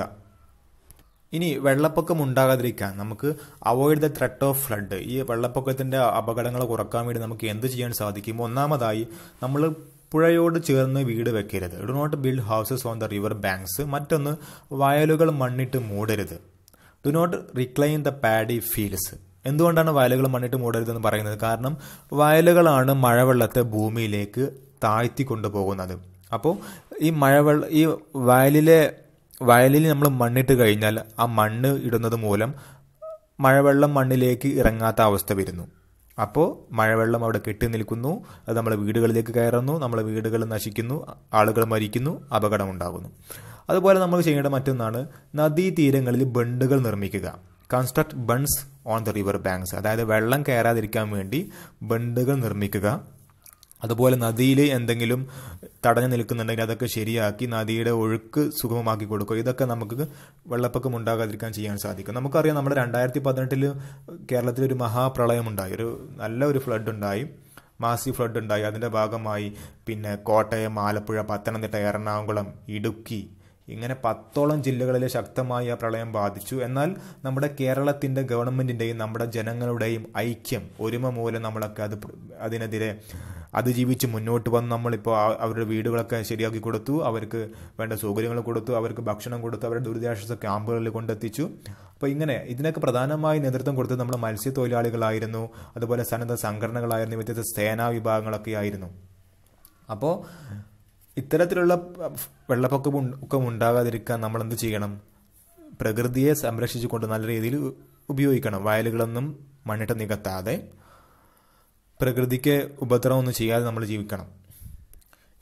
ഇനി വെള്ളപ്പൊക്കം ഉണ്ടാകാതിരിക്കാൻ നമുക്ക് avoid the threat of flood ഈ വെള്ളപ്പൊക്കത്തിന്റെ അപകടങ്ങൾ കുറയ്ക്കാൻ വേണ്ടി നമുക്ക് എന്ത് ചെയ്യാൻ സാധിക്കും? ഒന്നാമതായി നമ്മൾ പുഴയോട് ചേർന്ന് വീട് വെക്കരുത്. Do not build houses on the river banks മറ്റൊന്ന് വയലുകൾ മണ്ണിട്ട് മൂടരുത്. Do not recline the paddy fields എന്തുകൊണ്ടാണ് വയലുകൾ മണ്ണിട്ട് മൂടരുതെന്ന് പറയുന്നത്? കാരണം വയലുകളാണ് മഴവെള്ളത്തെ ഭൂമിയിലേക്ക് താഴ്ത്തി കൊണ്ടുപോകുന്നത്. അപ്പോൾ ഈ മഴവെള്ള ഈ വയലിലെ വയലിൽ നമ്മൾ മണ്ണിട്ട് കഴിഞ്ഞാൽ ആ മണ്ണ് ഇടുന്നത് മൂലം മഴവെള്ളം മണ്ണിലേക്ക് ഇറങ്ങാത്ത അവസ്ഥ വരുന്നു. അപ്പോൾ മഴവെള്ളം അവിടെ കെട്ടി നിൽക്കുന്നു. അത് നമ്മുടെ വീടുകളിലേക്ക് കയറുന്നു. നമ്മുടെ വീടുകൾ നശിക്കുന്നു. ആളുകൾ മരിക്കുന്നു. അപകടം ഉണ്ടാകുന്നു. അതുപോലെ നമ്മൾ ചെയ്യേണ്ട മറ്റൊന്നാണ് നദീതീരങ്ങളിൽ ബണ്ടുകൾ നിർമ്മിക്കുക. Construct bunds on the river banks അതായത് വെള്ളം കയറാതിരിക്കാൻ വേണ്ടി ബണ്ടുകൾ നിർമ്മിക്കുക. അതുപോലെ നദിയിൽ എന്തെങ്കിലും തടഞ്ഞു നിൽക്കുന്നുണ്ടെങ്കിൽ അതൊക്കെ ശരിയാക്കി നദിയുടെ ഒഴുക്ക് സുഗമമാക്കി കൊടുക്കുക. ഇതൊക്കെ നമുക്ക് വെള്ളപ്പൊക്കം ഉണ്ടാകാതിരിക്കാൻ ചെയ്യാൻ സാധിക്കും. നമുക്കറിയാം നമ്മുടെ രണ്ടായിരത്തി പതിനെട്ടിൽ കേരളത്തിൽ ഒരു മഹാപ്രളയം ഉണ്ടായി ഒരു നല്ല ഒരു ഫ്ലഡ് ഉണ്ടായി. മാസി ഫ്ലഡ് ഉണ്ടായി. അതിന്റെ ഭാഗമായി പിന്നെ കോട്ടയം ആലപ്പുഴ പത്തനംതിട്ട എറണാകുളം ഇടുക്കി ഇങ്ങനെ പത്തോളം ജില്ലകളിൽ ശക്തമായ പ്രളയം ബാധിച്ചു. എന്നാൽ നമ്മുടെ കേരളത്തിന്റെ ഗവൺമെന്റിന്റെയും നമ്മുടെ ജനങ്ങളുടെയും ഐക്യം ഒരുമ മൂലം നമ്മളൊക്കെ അത് അതിനെതിരെ അതിജീവിച്ച് മുന്നോട്ട് വന്ന് നമ്മളിപ്പോൾ അവരുടെ വീടുകളൊക്കെ ശരിയാക്കി കൊടുത്തു. അവർക്ക് വേണ്ട സൗകര്യങ്ങൾ കൊടുത്തു. അവർക്ക് ഭക്ഷണം കൊടുത്തു. അവരുടെ ദുരിതാശ്വാസ ക്യാമ്പുകളിൽ കൊണ്ടെത്തിച്ചു. അപ്പോൾ ഇങ്ങനെ ഇതിനൊക്കെ പ്രധാനമായി നേതൃത്വം കൊടുത്തത് നമ്മുടെ മത്സ്യത്തൊഴിലാളികളായിരുന്നു. അതുപോലെ സന്നദ്ധ സംഘടനകളായിരുന്നു. വ്യത്യസ്ത സേനാ വിഭാഗങ്ങളൊക്കെ ആയിരുന്നു അപ്പോൾ ഇത്തരത്തിലുള്ള വെള്ളപ്പൊക്കം ഒക്കെ ഉണ്ടാകാതിരിക്കാൻ നമ്മൾ എന്ത് ചെയ്യണം? പ്രകൃതിയെ സംരക്ഷിച്ചുകൊണ്ട് നല്ല രീതിയിൽ ഉപയോഗിക്കണം. വയലുകളൊന്നും മണ്ണിട്ട് നികത്താതെ പ്രകൃതിക്ക് ഉപദ്രവമൊന്നും ചെയ്യാതെ നമ്മൾ ജീവിക്കണം.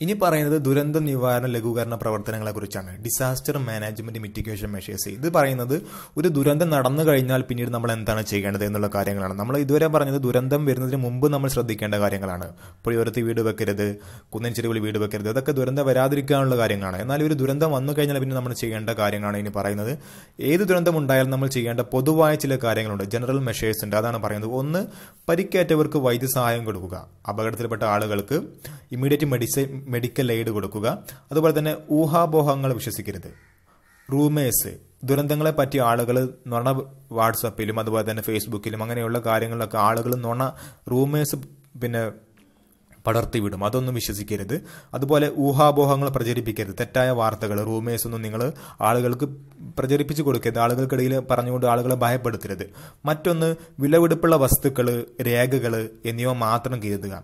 ഇനി പറയുന്നത് ദുരന്ത നിവാരണ ലഘൂകരണ പ്രവർത്തനങ്ങളെ കുറിച്ചാണ് ഡിസാസ്റ്റർ മാനേജ്മെന്റ് മിറ്റിഗേഷൻ മെഷേഴ്സ് ഇത് പറയുന്നത് ഒരു ദുരന്തം നടന്നു കഴിഞ്ഞാൽ പിന്നീട് നമ്മൾ എന്താണ് ചെയ്യേണ്ടത് എന്നുള്ള കാര്യങ്ങളാണ്. നമ്മൾ ഇതുവരെ പറഞ്ഞത് ദുരന്തം വരുന്നതിന് മുമ്പ് നമ്മൾ ശ്രദ്ധിക്കേണ്ട കാര്യങ്ങളാണ്. പുഴയോരത്ത് വീട് വെക്കരുത് കുന്നൻ ചെരുവിൽ വീട് വെക്കരുത് അതൊക്കെ ദുരന്തം വരാതിരിക്കാനുള്ള കാര്യങ്ങളാണ്. എന്നാൽ ഒരു ദുരന്തം വന്നു കഴിഞ്ഞാൽ പിന്നെ നമ്മൾ ചെയ്യേണ്ട കാര്യങ്ങളാണ് ഇനി പറയുന്നത്. ഏത് ദുരന്തം ഉണ്ടായാലും നമ്മൾ ചെയ്യേണ്ട പൊതുവായ ചില കാര്യങ്ങളുണ്ട്. ജനറൽ മെഷേഴ്സ് ഉണ്ട്. അതാണ് പറയുന്നത്. ഒന്ന് പരിക്കേറ്റവർക്ക് വൈദ്യസഹായം കൊടുക്കുക. അപകടത്തിൽപ്പെട്ട ആളുകൾക്ക് ഇമ്മീഡിയറ്റ് മെഡിസിൻ മെഡിക്കൽ എയ്ഡ് കൊടുക്കുക. അതുപോലെ തന്നെ ഊഹാപോഹങ്ങൾ വിശ്വസിക്കരുത്. റൂമേഴ്സ് ദുരന്തങ്ങളെ പറ്റി ആളുകൾ നുണ വാട്സപ്പിലും അതുപോലെ തന്നെ ഫേസ്ബുക്കിലും അങ്ങനെയുള്ള കാര്യങ്ങളിലൊക്കെ ആളുകൾ നുണ റൂമേഴ്സ് പിന്നെ പടർത്തിവിടും. അതൊന്നും വിശ്വസിക്കരുത്. അതുപോലെ ഊഹാപോഹങ്ങൾ പ്രചരിപ്പിക്കരുത്. തെറ്റായ വാർത്തകൾ റൂമേഴ്സ് ഒന്നും നിങ്ങൾ ആളുകൾക്ക് പ്രചരിപ്പിച്ചു കൊടുക്കരുത്. ആളുകൾക്കിടയിൽ പറഞ്ഞുകൊണ്ട് ആളുകളെ ഭയപ്പെടുത്തരുത്. മറ്റൊന്ന് വിലവെടുപ്പുള്ള വസ്തുക്കൾ രേഖകൾ എന്നിവ മാത്രം കരുതുക.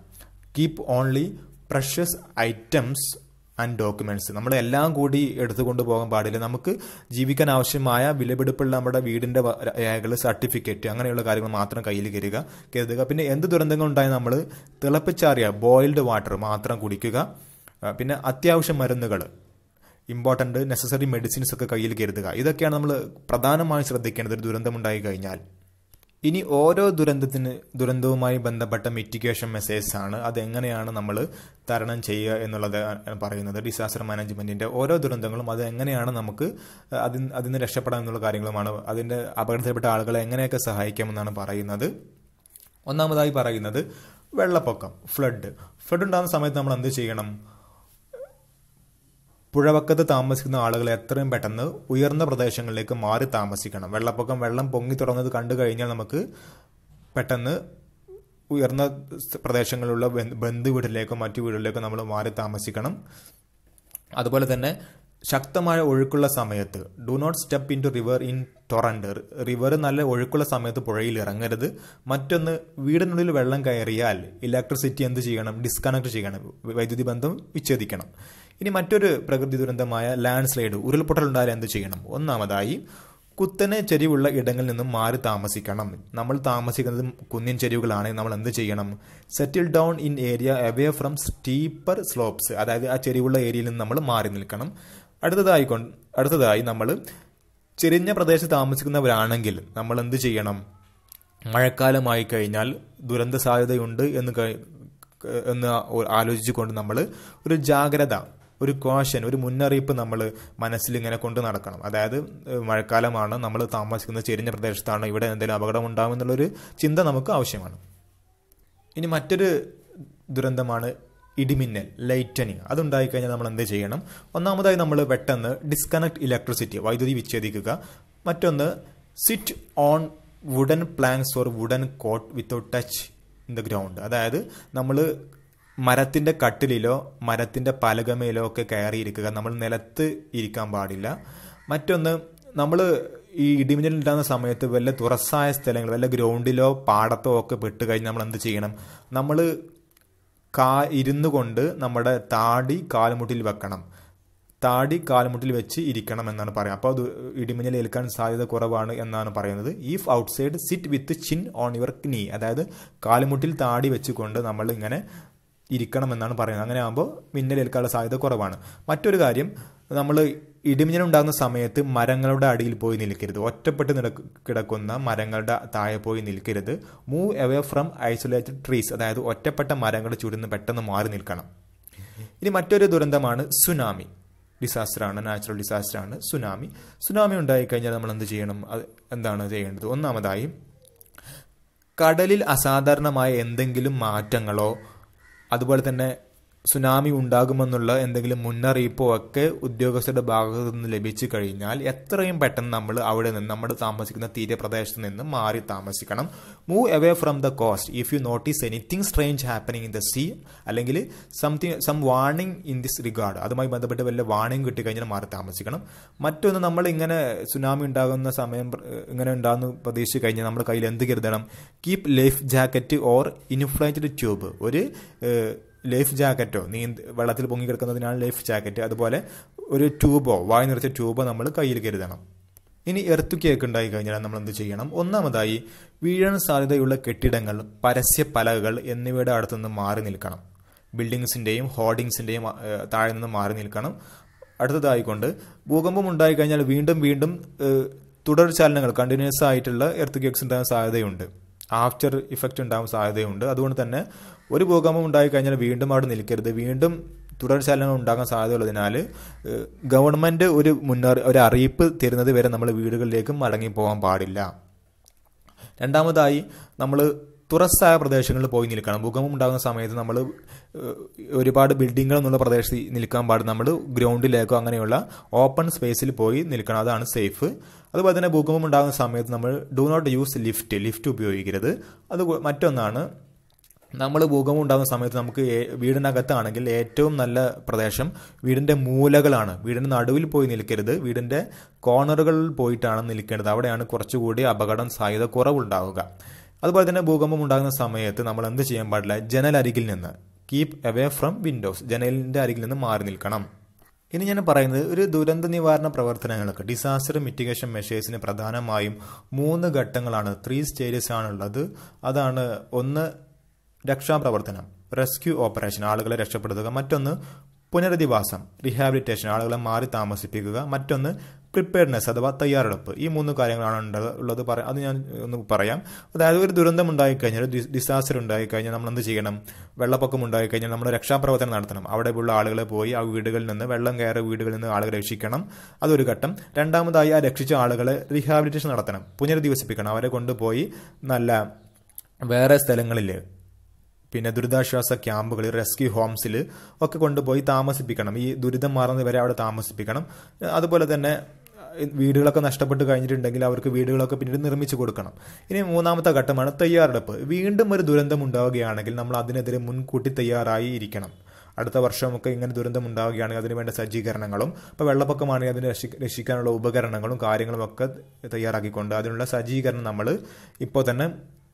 Keep only precious items and documents നമ്മൾ എല്ലാം കൂടി എടുത്തുകൊണ്ട് പോകാൻ പാടില്ല. നമുക്ക് ജീവിക്കാൻ ആവശ്യമായ വിലപിടിപ്പുള്ള നമ്മുടെ വീടിന്റെ രേഖകൾ സർട്ടിഫിക്കറ്റ് അങ്ങനെയുള്ള കാര്യങ്ങൾ മാത്രം കയ്യിൽ കരുതുക. കരുതുക. പിന്നെ എന്ത് ദുരന്തങ്ങൾ ഉണ്ടായാൽ നമ്മൾ തിളപ്പിച്ചാറിയ ബോയിൽഡ് വാട്ടർ മാത്രം കുടിക്കുക. പിന്നെ അത്യാവശ്യം മരുന്നുകൾ ഇമ്പോർട്ടന്റ് നെസസറി മെഡിസിൻസ് ഒക്കെ കയ്യിൽ കരുതുക. ഇതൊക്കെയാണ് നമ്മൾ പ്രധാനമായും ശ്രദ്ധിക്കേണ്ടത്. ഒരു ദുരന്തമുണ്ടായി കഴിഞ്ഞാൽ. ഇനി ഓരോ ദുരന്തത്തിന് ദുരന്തവുമായി ബന്ധപ്പെട്ട മിറ്റിഗേഷൻ മെസ്സേജസ് ആണ്. അതെങ്ങനെയാണ് നമ്മൾ തരണം ചെയ്യുക എന്നുള്ളത് പറയുന്നത്. ഡിസാസ്റ്റർ മാനേജ്മെന്റിന്റെ ഓരോ ദുരന്തങ്ങളും അത് എങ്ങനെയാണ് നമുക്ക് അതിൽ അതിൽ നിന്ന് രക്ഷപ്പെടാം എന്നുള്ള കാര്യങ്ങളുമാണ്. അതിന്റെ അപകടത്തിൽപ്പെട്ട ആളുകളെ എങ്ങനെയൊക്കെ സഹായിക്കാമെന്നാണ് പറയുന്നത്. ഒന്നാമതായി പറയുന്നത് വെള്ളപ്പൊക്കം ഫ്ലഡ് ഫ്ലഡ് ഉണ്ടാകുന്ന സമയത്ത് നമ്മൾ എന്ത് ചെയ്യണം? പുഴവക്കത്ത് താമസിക്കുന്ന ആളുകൾ എത്രയും പെട്ടെന്ന് ഉയർന്ന പ്രദേശങ്ങളിലേക്ക് മാറി താമസിക്കണം. വെള്ളപ്പൊക്കം വെള്ളം പൊങ്ങി തുടങ്ങുന്നത് കണ്ടു കഴിഞ്ഞാൽ നമുക്ക് പെട്ടെന്ന് ഉയർന്ന പ്രദേശങ്ങളിലുള്ള ബന്ധു വീടിലേക്കോ മറ്റു വീടുകളിലേക്കോ നമ്മൾ മാറി താമസിക്കണം. അതുപോലെ തന്നെ ശക്തമായ ഒഴുക്കുള്ള സമയത്ത് do not step into river in torrential river നല്ല ഒഴുക്കുള്ള സമയത്ത് പുഴയിൽ ഇറങ്ങരുത്. മറ്റൊന്ന് വീടിനുള്ളിൽ വെള്ളം കയറിയാൽ ഇലക്ട്രിസിറ്റി എന്ത് ചെയ്യണം? ഡിസ്കണക്ട് ചെയ്യണം. വൈദ്യുതി ബന്ധം വിച്ഛേദിക്കണം. ഇനി മറ്റൊരു പ്രകൃതി ദുരന്തമായ ലാൻഡ് സ്ലൈഡ് ഉരുൾപൊട്ടൽ ഉണ്ടായാൽ എന്ത് ചെയ്യണം? ഒന്നാമതായി കുത്തനെ ചെരിവുള്ള ഇടങ്ങളിൽ നിന്നും മാറി താമസിക്കണം. നമ്മൾ താമസിക്കുന്നത് കുന്നിൻ ചെരിവുകളാണെങ്കിൽ നമ്മൾ എന്ത് ചെയ്യണം? Settle down in area away from steeper slopes അതായത് ആ ചെരിവുള്ള ഏരിയയിൽ നിന്ന് നമ്മൾ മാറി നിൽക്കണം. അടുത്തതായി അടുത്തതായി നമ്മൾ ചെരിഞ്ഞ പ്രദേശത്ത് താമസിക്കുന്നവരാണെങ്കിൽ നമ്മൾ എന്ത് ചെയ്യണം? മഴക്കാലമായി കഴിഞ്ഞാൽ ദുരന്ത സാധ്യതയുണ്ട് എന്ന് എന്ന് ആലോചിച്ചുകൊണ്ട് നമ്മൾ ഒരു ജാഗ്രത ഒരു കോഷൻ ഒരു മുന്നറിയിപ്പ് നമ്മൾ മനസ്സിൽ ഇങ്ങനെ കൊണ്ട് നടക്കണം. അതായത് മഴക്കാലമാണ് നമ്മൾ താമസിക്കുന്ന ചെരിഞ്ഞ പ്രദേശത്താണ് ഇവിടെ എന്തെങ്കിലും അപകടം ഉണ്ടാകും എന്നുള്ളൊരു ചിന്ത നമുക്ക് ആവശ്യമാണ്. ഇനി മറ്റൊരു ദുരന്തമാണ് ഇടിമിന്നൽ ലൈറ്റനിങ്. അതുണ്ടായിക്കഴിഞ്ഞാൽ നമ്മൾ എന്ത് ചെയ്യണം? ഒന്നാമതായി നമ്മൾ പെട്ടെന്ന് ഡിസ്കണക്ട് ഇലക്ട്രിസിറ്റി വൈദ്യുതി വിച്ഛേദിക്കുക. മറ്റൊന്ന് sit on wooden planks or wooden cot without touch in the ground അതായത് നമ്മൾ മരത്തിന്റെ കട്ടിലിലോ മരത്തിന്റെ പലകമയിലോ ഒക്കെ കയറിയിരിക്കുക. നമ്മൾ നിലത്ത് ഇരിക്കാൻ പാടില്ല. മറ്റൊന്ന് നമ്മൾ ഈ ഇടിമിന്നൽ ഉണ്ടാകുന്ന സമയത്ത് വല്ല തുറസായ സ്ഥലങ്ങൾ വല്ല ഗ്രൗണ്ടിലോ പാടത്തോ ഒക്കെ പെട്ട് കഴിഞ്ഞ് നമ്മൾ എന്ത് ചെയ്യണം? നമ്മൾ കാ ഇരുന്നു കൊണ്ട് നമ്മുടെ താടി കാലുമുട്ടിൽ വെക്കണം. താടി കാലുമുട്ടിൽ വെച്ച് ഇരിക്കണം എന്നാണ് പറയുന്നത് അപ്പോൾ അത് ഇടിമിന്നൽ ഏൽക്കാൻ സാധ്യത കുറവാണ് എന്നാണ് പറയുന്നത്. If outside sit with chin on your knee അതായത് കാലുമുട്ടിൽ താടി വെച്ചുകൊണ്ട് നമ്മൾ ഇങ്ങനെ ഇരിക്കണം എന്നാണ് പറയുന്നത്. അങ്ങനെ ആകുമ്പോൾ മിന്നലേൽക്കാനുള്ള സാധ്യത കുറവാണ്. മറ്റൊരു കാര്യം നമ്മൾ ഇടിമിന്നൽ ഉണ്ടാകുന്ന സമയത്ത് മരങ്ങളുടെ അടിയിൽ പോയി നിൽക്കരുത്. ഒറ്റപ്പെട്ട് നിടക്ക് കിടക്കുന്ന മരങ്ങളുടെ താഴെ പോയി നിൽക്കരുത്. Move away from isolated trees അതായത് ഒറ്റപ്പെട്ട മരങ്ങളുടെ ചുരുന്ന് പെട്ടെന്ന് മാറി നിൽക്കണം. ഇനി മറ്റൊരു ദുരന്തമാണ് സുനാമി. ഡിസാസ്റ്ററാണ് നാച്ചുറൽ ഡിസാസ്റ്റർ ആണ് സുനാമി. സുനാമി ഉണ്ടായി കഴിഞ്ഞാൽ നമ്മൾ എന്ത് ചെയ്യണം? എന്താണ് ചെയ്യേണ്ടത്? ഒന്നാമതായി കടലിൽ അസാധാരണമായ എന്തെങ്കിലും മാറ്റങ്ങളോ അതുപോലെ തന്നെ സുനാമി ഉണ്ടാകുമെന്നുള്ള എന്തെങ്കിലും മുന്നറിയിപ്പോ ഒക്കെ ഉദ്യോഗസ്ഥരുടെ ഭാഗത്തു നിന്ന് ലഭിച്ചു കഴിഞ്ഞാൽ എത്രയും പെട്ടെന്ന് നമ്മൾ അവിടെ നിന്ന് നമ്മൾ താമസിക്കുന്ന തീരപ്രദേശത്ത് നിന്ന് മാറി താമസിക്കണം. Move away from the coast if you notice anything strange happening in the sea അല്ലെങ്കിൽ something some warning in this regard അതുമായി ബന്ധപ്പെട്ട് വല്ല വാർണിംഗ് കിട്ടിക്കഴിഞ്ഞാൽ മാറി താമസിക്കണം. മറ്റൊന്ന് നമ്മൾ ഇങ്ങനെ സുനാമി ഉണ്ടാകുന്ന സമയം ഇങ്ങനെ ഉണ്ടാകുന്ന പ്രതീക്ഷിച്ച് കഴിഞ്ഞാൽ നമ്മുടെ കയ്യിൽ എന്ത് കരുതണം? Keep life jacket or inflated tube ഒരു ലൈഫ് ജാക്കറ്റോ നീ വെള്ളത്തിൽ പൊങ്ങി കിടക്കുന്നതിനാണ് ലൈഫ് ജാക്കറ്റ്. അതുപോലെ ഒരു ട്യൂബോ വായു നിറച്ച ട്യൂബോ നമ്മൾ കയ്യിൽ കരുതണം. ഇനി എർത്ത് കേക്ക് ഉണ്ടായി കഴിഞ്ഞാൽ നമ്മൾ എന്ത് ചെയ്യണം? ഒന്നാമതായി വീഴാൻ സാധ്യതയുള്ള കെട്ടിടങ്ങൾ പരസ്യ പലകകൾ എന്നിവയുടെ അടുത്തുനിന്ന് മാറി നിൽക്കണം. ബിൽഡിങ്സിന്റെയും ഹോർഡിങ്സിന്റെയും താഴെ നിന്ന് മാറി നിൽക്കണം. അടുത്തതായിക്കൊണ്ട് ഭൂകമ്പം ഉണ്ടായി കഴിഞ്ഞാൽ വീണ്ടും വീണ്ടും തുടർചലനങ്ങൾ കണ്ടിന്യൂസ് ആയിട്ടുള്ള എർത്ത് കേക്സ് ഉണ്ടാകാൻ സാധ്യതയുണ്ട്. ആഫ്റ്റർ ഇഫക്റ്റ് ഉണ്ടാകാൻ സാധ്യതയുണ്ട്. അതുകൊണ്ട് തന്നെ ഒരു ഭൂകമ്പം ഉണ്ടായി കഴിഞ്ഞാൽ വീണ്ടും അവിടെ നിൽക്കരുത്. വീണ്ടും തുടർചലനം ഉണ്ടാകാൻ സാധ്യതയുള്ളതിനാൽ ഗവൺമെന്റ് ഒരു മുന്നറി ഒരു അറിയിപ്പ് തരുന്നത് വരെ നമ്മൾ വീടുകളിലേക്ക് മടങ്ങി പോകാൻ പാടില്ല. രണ്ടാമതായി നമ്മൾ തുറസ്സായ പ്രദേശങ്ങളിൽ പോയി നിൽക്കണം. ഭൂകമ്പം ഉണ്ടാകുന്ന സമയത്ത് നമ്മൾ ഒരുപാട് ബിൽഡിങ്ങുകൾ എന്നുള്ള പ്രദേശത്ത് നിൽക്കാൻ പാടില്ല. നമ്മൾ ഗ്രൗണ്ടിലേക്കോ അങ്ങനെയുള്ള ഓപ്പൺ സ്പേസിൽ പോയി നിൽക്കണം. അതാണ് സേഫ് അതുപോലെ തന്നെ ഭൂകമ്പം ഉണ്ടാകുന്ന സമയത്ത് നമ്മൾ do not use lift lift ഉപയോഗിക്കരുത്. അത് മറ്റൊന്നാണ് നമ്മൾ ഭൂകമ്പം ഉണ്ടാകുന്ന സമയത്ത് നമുക്ക് വീടിനകത്താണെങ്കിൽ ഏറ്റവും നല്ല പ്രദേശം വീടിന്റെ മൂലകളാണ്. വീടിന്റെ നടുവിൽ പോയി നിൽക്കരുത്. വീടിന്റെ കോർണറുകളിൽ പോയിട്ടാണ് നിൽക്കേണ്ടത്. അവിടെയാണ് കുറച്ചുകൂടി അപകടം സാധ്യത കുറവുണ്ടാവുക അതുപോലെ തന്നെ ഭൂകമ്പം ഉണ്ടാകുന്ന സമയത്ത് നമ്മൾ എന്ത് ചെയ്യാൻ പാടില്ല? ജനലരികിൽ നിന്ന്. കീപ് അവേ ഫ്രം വിൻഡോസ് ജനലിന്റെ അരികിൽ നിന്ന് മാറി നിൽക്കണം. ഇനി ഞാൻ പറയുന്നത് ഒരു ദുരന്ത നിവാരണ പ്രവർത്തനങ്ങൾക്ക് ഡിസാസ്റ്റർ മിറ്റിഗേഷൻ മെഷേഴ്സിന് പ്രധാനമായും മൂന്ന് ഘട്ടങ്ങളാണ്. ത്രീ സ്റ്റേജസ് ആണുള്ളത്. അതാണ് ഒന്ന് രക്ഷാപ്രവർത്തനം റെസ്ക്യൂ ഓപ്പറേഷൻ ആളുകളെ രക്ഷപ്പെടുത്തുക മറ്റൊന്ന് പുനരധിവാസം റീഹാബിലിറ്റേഷൻ ആളുകളെ മാറി താമസിപ്പിക്കുക മറ്റൊന്ന് പ്രിപ്പയർനെസ് അഥവാ തയ്യാറെടുപ്പ്. ഈ മൂന്ന് കാര്യങ്ങളാണ് ഉള്ളത് അത് ഞാൻ ഒന്ന് പറയാം. അതായത് ഒരു ദുരന്തം ഉണ്ടായിക്കഴിഞ്ഞാൽ ഒരു ഡിസാസ്റ്റർ ഉണ്ടായിക്കഴിഞ്ഞാൽ നമ്മൾ എന്ത് ചെയ്യണം? വെള്ളപ്പൊക്കം ഉണ്ടായിക്കഴിഞ്ഞാൽ നമ്മൾ രക്ഷാപ്രവർത്തനം നടത്തണം. അവിടെ ഉള്ള ആളുകളെ പോയി ആ വീടുകളിൽ നിന്ന് വെള്ളം കയറിയ വീടുകളിൽ നിന്ന് ആളുകളെ രക്ഷിക്കണം. അതൊരു ഘട്ടം. രണ്ടാമതായി ആ രക്ഷിച്ച ആളുകളെ റീഹാബിലിറ്റേഷൻ നടത്തണം. പുനരധിവസിപ്പിക്കണം. അവരെ കൊണ്ടുപോയി നല്ല വേറെ സ്ഥലങ്ങളിൽ പിന്നെ ദുരിതാശ്വാസ ക്യാമ്പുകൾ റെസ്ക്യൂ ഹോംസിൽ ഒക്കെ കൊണ്ടുപോയി താമസിപ്പിക്കണം. ഈ ദുരിതം മാറുന്നവരെ അവിടെ താമസിപ്പിക്കണം. അതുപോലെ തന്നെ വീടുകളൊക്കെ നഷ്ടപ്പെട്ട് കഴിഞ്ഞിട്ടുണ്ടെങ്കിൽ അവർക്ക് വീടുകളൊക്കെ പിന്നീട് നിർമ്മിച്ചു കൊടുക്കണം. ഇനി മൂന്നാമത്തെ ഘട്ടമാണ് തയ്യാറെടുപ്പ്. വീണ്ടും ഒരു ദുരന്തം ഉണ്ടാവുകയാണെങ്കിൽ നമ്മൾ അതിനെതിരെ മുൻകൂട്ടി തയ്യാറായി ഇരിക്കണം. അടുത്ത വർഷമൊക്കെ ഇങ്ങനെ ദുരന്തം ഉണ്ടാവുകയാണെങ്കിൽ അതിനുവേണ്ട സജ്ജീകരണങ്ങളും ഇപ്പോൾ വെള്ളപ്പൊക്കമാണെങ്കിൽ അതിനെ രക്ഷിക്കാനുള്ള ഉപകരണങ്ങളും കാര്യങ്ങളും ഒക്കെ തയ്യാറാക്കിക്കൊണ്ട് അതിനുള്ള സജ്ജീകരണം നമ്മൾ ഇപ്പോൾ തന്നെ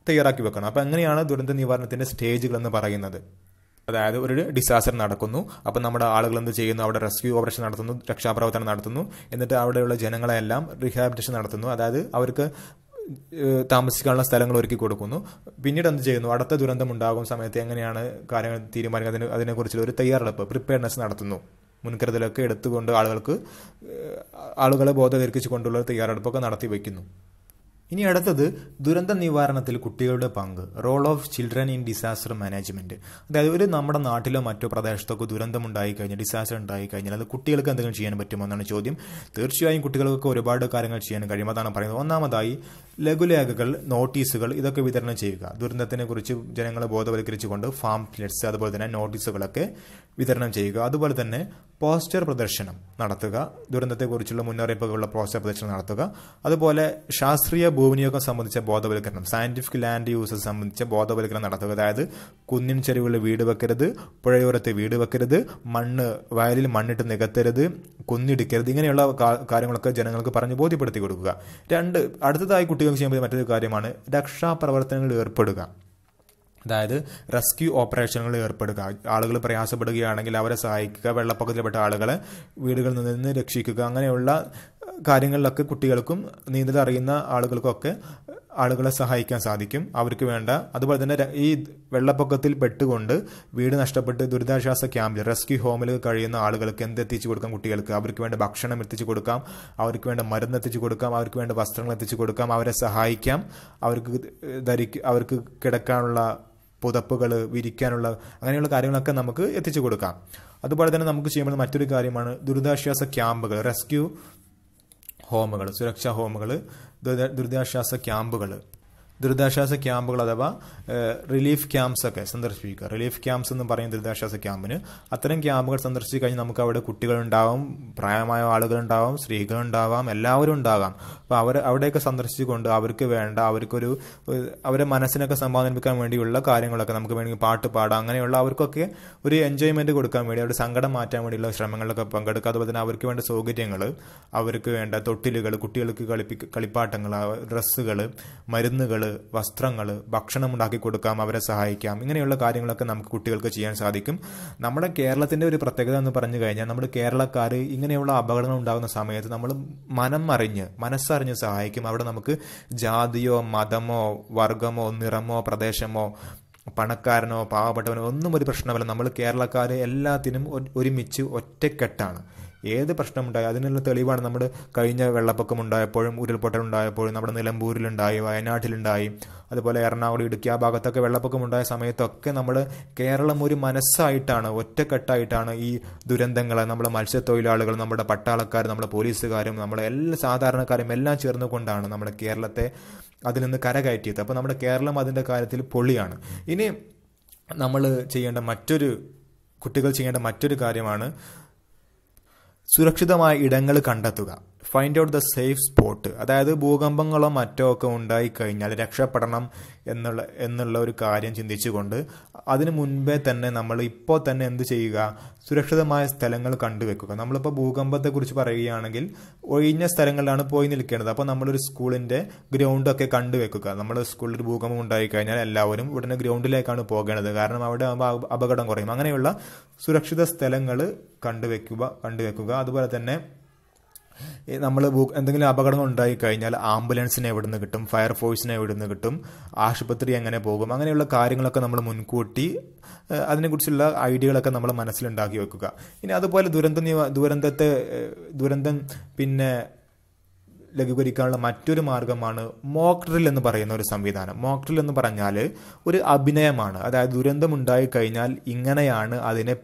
തയ്യാറാക്കി വെക്കണം. അപ്പോൾ എങ്ങനെയാണ് ദുരന്ത നിവാരണത്തിന്റെ സ്റ്റേജുകൾ എന്ന് പറയുന്നത്. അതായത് ഒരു ഡിസാസ്റ്റർ നടക്കുന്നു. അപ്പം നമ്മുടെ ആളുകൾ എന്ത് ചെയ്യുന്നു? അവിടെ റെസ്ക്യൂ ഓപ്പറേഷൻ നടത്തുന്നു രക്ഷാപ്രവർത്തനം നടത്തുന്നു. എന്നിട്ട് അവിടെയുള്ള ജനങ്ങളെല്ലാം റീഹാബിലിറ്റേഷൻ നടത്തുന്നു. അതായത് അവർക്ക് താമസിക്കാനുള്ള സ്ഥലങ്ങൾ ഒരുക്കി കൊടുക്കുന്നു. പിന്നീട് എന്ത് ചെയ്യുന്നു? അടുത്ത ദുരന്തം ഉണ്ടാകും സമയത്ത് എങ്ങനെയാണ് കാര്യങ്ങൾ തീരുമാനിക്കുന്നത് അതിന് അതിനെക്കുറിച്ചുള്ള ഒരു തയ്യാറെടുപ്പ് പ്രിപ്പയർനെസ് നടത്തുന്നു. മുൻകരുതലൊക്കെ എടുത്തുകൊണ്ട് ആളുകൾക്ക് ആളുകളെ ബോധവൽക്കരിച്ചു കൊണ്ടുള്ള തയ്യാറെടുപ്പൊക്കെ നടത്തി വയ്ക്കുന്നു. ഇനി അടുത്തത് ദുരന്ത നിവാരണത്തിൽ കുട്ടികളുടെ പങ്ക് role of children in disaster management അതായത് ഒരു നമ്മുടെ നാട്ടിലോ മറ്റോ പ്രദേശത്തൊക്കെ ദുരന്തം ഉണ്ടായി കഴിഞ്ഞാൽ ഡിസാസ്റ്റർ ഉണ്ടായി കഴിഞ്ഞാൽ അത് കുട്ടികൾക്ക് എന്തെങ്കിലും ചെയ്യാൻ പറ്റുമോ എന്നാണ് ചോദ്യം. തീർച്ചയായും കുട്ടികൾക്കൊക്കെ ഒരുപാട് കാര്യങ്ങൾ ചെയ്യാൻ കഴിയും. അതാണ് പറയുന്നത്. ഒന്നാമതായി ലഘുലേഖകൾ നോട്ടീസുകൾ ഇതൊക്കെ വിതരണം ചെയ്യുക. ദുരന്തത്തിനെ കുറിച്ച് ജനങ്ങളെ ബോധവൽക്കരിച്ചുകൊണ്ട് ഫാം ഫ്ലെറ്റ്സ് അതുപോലെ തന്നെ നോട്ടീസുകളൊക്കെ വിതരണം ചെയ്യുക. അതുപോലെ തന്നെ പോസ്റ്റർ പ്രദർശനം നടത്തുക. ദുരന്തത്തെക്കുറിച്ചുള്ള മുന്നറിയിപ്പുകളുള്ള പോസ്റ്റർ പ്രദർശനം നടത്തുക. അതുപോലെ ശാസ്ത്രീയ ഭൂവിനിയോഗം സംബന്ധിച്ച ബോധവൽക്കരണം സയന്റിഫിക് ലാൻഡ് യൂസസ് സംബന്ധിച്ച ബോധവൽക്കരണം നടത്തുക. അതായത് കുന്നിൻ ചെരുവുകളിൽ വീട് വെക്കരുത് പുഴയോരത്തെ വീട് വെക്കരുത് മണ്ണ് വയലിൽ മണ്ണിട്ട് നികത്തരുത് കുന്നിടിക്കരുത്. ഇങ്ങനെയുള്ള കാര്യങ്ങളൊക്കെ ജനങ്ങൾക്ക് പറഞ്ഞ് ബോധ്യപ്പെടുത്തി കൊടുക്കുക. രണ്ട് അടുത്തതായി കുട്ടികൾ ചെയ്യുമ്പോൾ മറ്റൊരു കാര്യമാണ് രക്ഷാപ്രവർത്തനങ്ങളിൽ ഏർപ്പെടുക. അതായത് റെസ്ക്യൂ ഓപ്പറേഷനുകളിൽ ഏർപ്പെടുക. ആളുകൾ പ്രയാസപ്പെടുകയാണെങ്കിൽ അവരെ സഹായിക്കുക വെള്ളപ്പൊക്കത്തിൽപ്പെട്ട ആളുകളെ വീടുകളിൽ നിന്ന് രക്ഷിക്കുക അങ്ങനെയുള്ള കാര്യങ്ങളിലൊക്കെ കുട്ടികൾക്കും നീന്തൽ അറിയുന്ന ആളുകൾക്കൊക്കെ ആളുകളെ സഹായിക്കാൻ സാധിക്കും. അവർക്ക് വേണ്ട അതുപോലെ തന്നെ ഈ വെള്ളപ്പൊക്കത്തിൽ പെട്ടുകൊണ്ട് വീട് നഷ്ടപ്പെട്ട് ദുരിതാശ്വാസ ക്യാമ്പിൽ റെസ്ക്യൂ ഹോമിൽ കഴിയുന്ന ആളുകൾക്ക് എന്ത് എത്തിച്ചു കൊടുക്കാം കുട്ടികൾക്ക്? അവർക്ക് വേണ്ട ഭക്ഷണം എത്തിച്ചു കൊടുക്കാം അവർക്ക് വേണ്ട മരുന്ന് എത്തിച്ചു കൊടുക്കാം അവർക്ക് വേണ്ട വസ്ത്രങ്ങൾ എത്തിച്ചു കൊടുക്കാം അവരെ സഹായിക്കാം. അവർക്ക് ധരിക്ക അവർക്ക് കിടക്കാനുള്ള പുതപ്പുകൾ വിരിക്കാനുള്ള അങ്ങനെയുള്ള കാര്യങ്ങളൊക്കെ നമുക്ക് എത്തിച്ചു കൊടുക്കാം. അതുപോലെ തന്നെ നമുക്ക് ചെയ്യുമ്പോൾ മറ്റൊരു കാര്യമാണ് ദുരിതാശ്വാസ ക്യാമ്പുകൾ റെസ്ക്യൂ ഹോമുകൾ സുരക്ഷാ ഹോമുകൾ ദുരിതാശ്വാസ ക്യാമ്പുകൾ. ദുരിതാശ്വാസ ക്യാമ്പുകൾ അഥവാ റിലീഫ് ക്യാമ്പ്സ് ഒക്കെ സന്ദർശിക്കുക റിലീഫ് ക്യാമ്പ്സ് എന്ന് പറയും ദുരിതാശ്വാസ ക്യാമ്പിന് അത്തരം ക്യാമ്പുകൾ സന്ദർശിച്ച് കഴിഞ്ഞാൽ നമുക്ക് അവിടെ കുട്ടികളുണ്ടാവും പ്രായമായ ആളുകളുണ്ടാവും സ്ത്രീകളുണ്ടാവാം എല്ലാവരും ഉണ്ടാകാം. അപ്പോൾ അവർ അവിടെയൊക്കെ സന്ദർശിച്ചുകൊണ്ട് അവർക്ക് വേണ്ട അവർക്കൊരു അവരെ മനസ്സിനൊക്കെ സമാധാനിപ്പിക്കാൻ വേണ്ടിയുള്ള കാര്യങ്ങളൊക്കെ നമുക്ക് വേണമെങ്കിൽ പാട്ട് പാടാം അങ്ങനെയുള്ള അവർക്കൊക്കെ ഒരു എൻജോയ്മെന്റ് കൊടുക്കാൻ വേണ്ടി അവരുടെ സങ്കടം മാറ്റാൻ വേണ്ടിയുള്ള ശ്രമങ്ങളിലൊക്കെ പങ്കെടുക്കുക. അതുപോലെ തന്നെ അവർക്ക് വേണ്ട സൗകര്യങ്ങൾ അവർക്ക് വേണ്ട തൊട്ടിലുകൾ കുട്ടികൾക്ക് കളിപ്പി കളിപ്പാട്ടങ്ങൾ ഡ്രസ്സുകൾ മരുന്നുകൾ വസ്ത്രങ്ങൾ ഭക്ഷണം ഉണ്ടാക്കി കൊടുക്കാം അവരെ സഹായിക്കാം. ഇങ്ങനെയുള്ള കാര്യങ്ങളൊക്കെ നമുക്ക് കുട്ടികൾക്ക് ചെയ്യാൻ സാധിക്കും. നമ്മുടെ കേരളത്തിന്റെ ഒരു പ്രത്യേകത എന്ന് പറഞ്ഞു കഴിഞ്ഞാൽ നമ്മുടെ കേരളക്കാർ ഇങ്ങനെയുള്ള അപകടങ്ങൾ ഉണ്ടാകുന്ന സമയത്ത് നമ്മൾ മനം അറിഞ്ഞ് മനസ്സറിഞ്ഞ് സഹായിക്കും. അവിടെ നമുക്ക് ജാതിയോ മതമോ വർഗമോ നിറമോ പ്രദേശമോ പണക്കാരനോ പാവപ്പെട്ടവനോ ഒന്നും ഒരു പ്രശ്നമല്ല. നമ്മൾ കേരളക്കാർ എല്ലാത്തിനും ഒരുമിച്ച് ഒറ്റക്കെട്ടാണ്. ഏത് പ്രശ്നമുണ്ടായി? അതിനുള്ള തെളിവാണ് നമ്മുടെ കഴിഞ്ഞ വെള്ളപ്പൊക്കം ഉണ്ടായപ്പോഴും ഉരുൾപൊട്ടൽ ഉണ്ടായപ്പോഴും നമ്മുടെ നിലമ്പൂരിലുണ്ടായി വയനാട്ടിലുണ്ടായി. അതുപോലെ എറണാകുളം ഇടുക്കി ആ ഭാഗത്തൊക്കെ വെള്ളപ്പൊക്കം ഉണ്ടായ സമയത്തൊക്കെ നമ്മൾ കേരളം ഒരു മനസ്സായിട്ടാണ് ഒറ്റക്കെട്ടായിട്ടാണ് ഈ ദുരന്തങ്ങളെ നമ്മുടെ മത്സ്യത്തൊഴിലാളികൾ നമ്മുടെ പട്ടാളക്കാർ നമ്മുടെ പോലീസുകാരും നമ്മുടെ എല്ലാ സാധാരണക്കാരും എല്ലാം ചേർന്നുകൊണ്ടാണ് നമ്മുടെ കേരളത്തെ അതിൽ നിന്ന് കരകയറ്റിയത്. അപ്പോൾ നമ്മുടെ കേരളം അതിന്റെ കാര്യത്തിൽ പൊളിയാണ്. ഇനി നമ്മൾ ചെയ്യേണ്ട മറ്റൊരു കുട്ടികൾ ചെയ്യേണ്ട മറ്റൊരു കാര്യമാണ് സുരക്ഷിതമായ ഇടങ്ങൾ കണ്ടെത്തുക. Find out the safe spot അതായത് ഭൂകമ്പങ്ങളോ മറ്റോ ഒക്കെ ഉണ്ടായിക്കഴിഞ്ഞാൽ രക്ഷപ്പെടണം എന്നുള്ള എന്നുള്ള ഒരു കാര്യം ചിന്തിച്ചുകൊണ്ട് അതിനു മുൻപേ തന്നെ നമ്മൾ ഇപ്പോൾ തന്നെ എന്ത് ചെയ്യുക? സുരക്ഷിതമായ സ്ഥലങ്ങൾ കണ്ടുവെക്കുക. നമ്മളിപ്പോൾ ഭൂകമ്പത്തെക്കുറിച്ച് പറയുകയാണെങ്കിൽ ഒഴിഞ്ഞ സ്ഥലങ്ങളിലാണ് പോയി നിൽക്കേണ്ടത്. അപ്പോൾ നമ്മളൊരു സ്കൂളിന്റെ ഗ്രൗണ്ടൊക്കെ കണ്ടുവെക്കുക. നമ്മൾ സ്കൂളിൽ ഒരു ഭൂകമ്പം ഉണ്ടായി കഴിഞ്ഞാൽ എല്ലാവരും ഉടനെ ഗ്രൗണ്ടിലേക്കാണ് പോകേണ്ടത്. കാരണം അവിടെ അപകടം കുറയും. അങ്ങനെയുള്ള സുരക്ഷിത സ്ഥലങ്ങൾ കണ്ടുവെക്കുക കണ്ടുവെക്കുക. അതുപോലെ തന്നെ നമ്മൾ എന്തെങ്കിലും അപകടം ഉണ്ടായി കഴിഞ്ഞാൽ ആംബുലൻസിനെ എവിടെ നിന്ന് കിട്ടും? ഫയർഫോഴ്സിനെ എവിടെ നിന്ന് കിട്ടും? ആശുപത്രി എങ്ങനെ പോകും? അങ്ങനെയുള്ള കാര്യങ്ങളൊക്കെ നമ്മൾ മുൻകൂട്ടി അതിനെക്കുറിച്ചുള്ള ഐഡിയകളൊക്കെ നമ്മൾ മനസ്സിലുണ്ടാക്കി വെക്കുക. ഇനി അതുപോലെ ദുരന്ത ദുരന്തത്തെ ദുരന്തം പിന്നെ ലഘൂകരിക്കാനുള്ള മറ്റൊരു മാർഗമാണ് മോക്ട്രിൽ എന്ന് പറയുന്ന ഒരു സംവിധാനം. മോക്ട്രിൽ എന്ന് പറഞ്ഞാൽ ഒരു അഭിനയമാണ്. അതായത് ദുരന്തം കഴിഞ്ഞാൽ ഇങ്ങനെയാണ് അതിനെ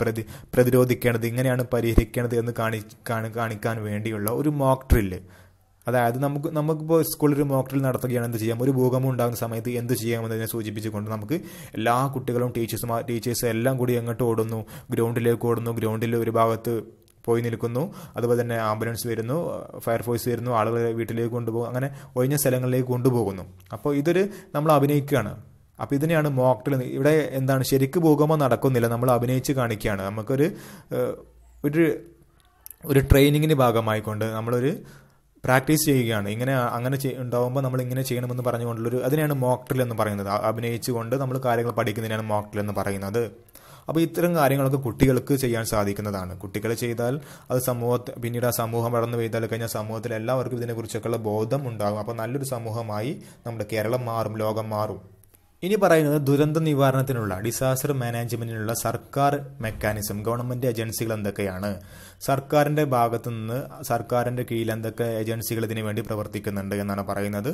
പ്രതി പ്രതിരോധിക്കേണ്ടത് ഇങ്ങനെയാണ് പരിഹരിക്കേണ്ടത് എന്ന് കാണി കാണിക്കാൻ വേണ്ടിയുള്ള ഒരു മോക്ക് ഡ്രില്ല് അതായത് നമുക്ക് നമുക്കിപ്പോൾ സ്കൂളിൽ ഒരു മോക്ക് ഡ്രിൽ നടത്തുകയാണ് എന്ത് ചെയ്യാം? ഒരു ഭൂകമ്പം ഉണ്ടാകുന്ന സമയത്ത് എന്ത് ചെയ്യാമെന്നതിനെ സൂചിപ്പിച്ചുകൊണ്ട് നമുക്ക് എല്ലാ കുട്ടികളും ടീച്ചേഴ്സും ടീച്ചേഴ്സ് എല്ലാം കൂടി എങ്ങോട്ട് ഓടുന്നു? ഗ്രൗണ്ടിലേക്ക് ഓടുന്നു. ഗ്രൗണ്ടിൽ ഒരു ഭാഗത്ത് പോയി നിൽക്കുന്നു. അതുപോലെ തന്നെ ആംബുലൻസ് വരുന്നു. ഫയർഫോഴ്സ് വരുന്നു. ആളുകളെ വീട്ടിലേക്ക് കൊണ്ടുപോകും. അങ്ങനെ ഒഴിഞ്ഞ സ്ഥലങ്ങളിലേക്ക് കൊണ്ടുപോകുന്നു. അപ്പോൾ ഇതൊരു നമ്മൾ അഭിനയിക്കുകയാണ്. അപ്പോൾ ഇതിനെയാണ് മോക്ടൽ ഇവിടെ എന്താണ് ശരിക്ക് ഭൂകമ്പം നടക്കുന്നില്ല നമ്മൾ അഭിനയിച്ച് കാണിക്കുകയാണ്. നമുക്കൊരു ഒരു ഒരു ട്രെയിനിങ്ങിന് ഭാഗമായിക്കൊണ്ട് നമ്മളൊരു പ്രാക്ടീസ് ചെയ്യുകയാണ്. ഇങ്ങനെ അങ്ങനെ ഉണ്ടാവുമ്പോൾ നമ്മൾ ഇങ്ങനെ ചെയ്യണമെന്ന് പറഞ്ഞുകൊണ്ടുള്ളൊരു അതിനെയാണ് മോക്ടൽ എന്ന് പറയുന്നത്. അഭിനയിച്ചുകൊണ്ട് നമ്മൾ കാര്യങ്ങൾ പഠിക്കുന്നതിനാണ് മോക്ടൽ എന്ന് പറയുന്നത്. അപ്പോൾ ഇത്തരം കാര്യങ്ങളൊക്കെ കുട്ടികൾക്ക് ചെയ്യാൻ സാധിക്കുന്നതാണ്. കുട്ടികൾ ചെയ്താൽ അത് സമൂഹത്തെ പിന്നീട് ആ സമൂഹം വളർന്നു പെയ്താൽ കഴിഞ്ഞാൽ സമൂഹത്തിൽ എല്ലാവർക്കും ഇതിനെക്കുറിച്ചൊക്കെയുള്ള ബോധം ഉണ്ടാകും. അപ്പോൾ നല്ലൊരു സമൂഹമായി നമ്മുടെ കേരളം മാറും ലോകം മാറും. ഇനി പറയുന്നത് ദുരന്ത നിവാരണത്തിനുള്ള ഡിസാസ്റ്റർ മാനേജ്മെന്റിനുള്ള സർക്കാർ മെക്കാനിസം ഗവൺമെന്റ് ഏജൻസികൾ എന്തൊക്കെയാണ്? സർക്കാരിന്റെ ഭാഗത്തു നിന്ന് സർക്കാരിന്റെ കീഴിൽ എന്തൊക്കെ ഏജൻസികൾ ഇതിനു വേണ്ടി പ്രവർത്തിക്കുന്നുണ്ട് എന്നാണ് പറയുന്നത്.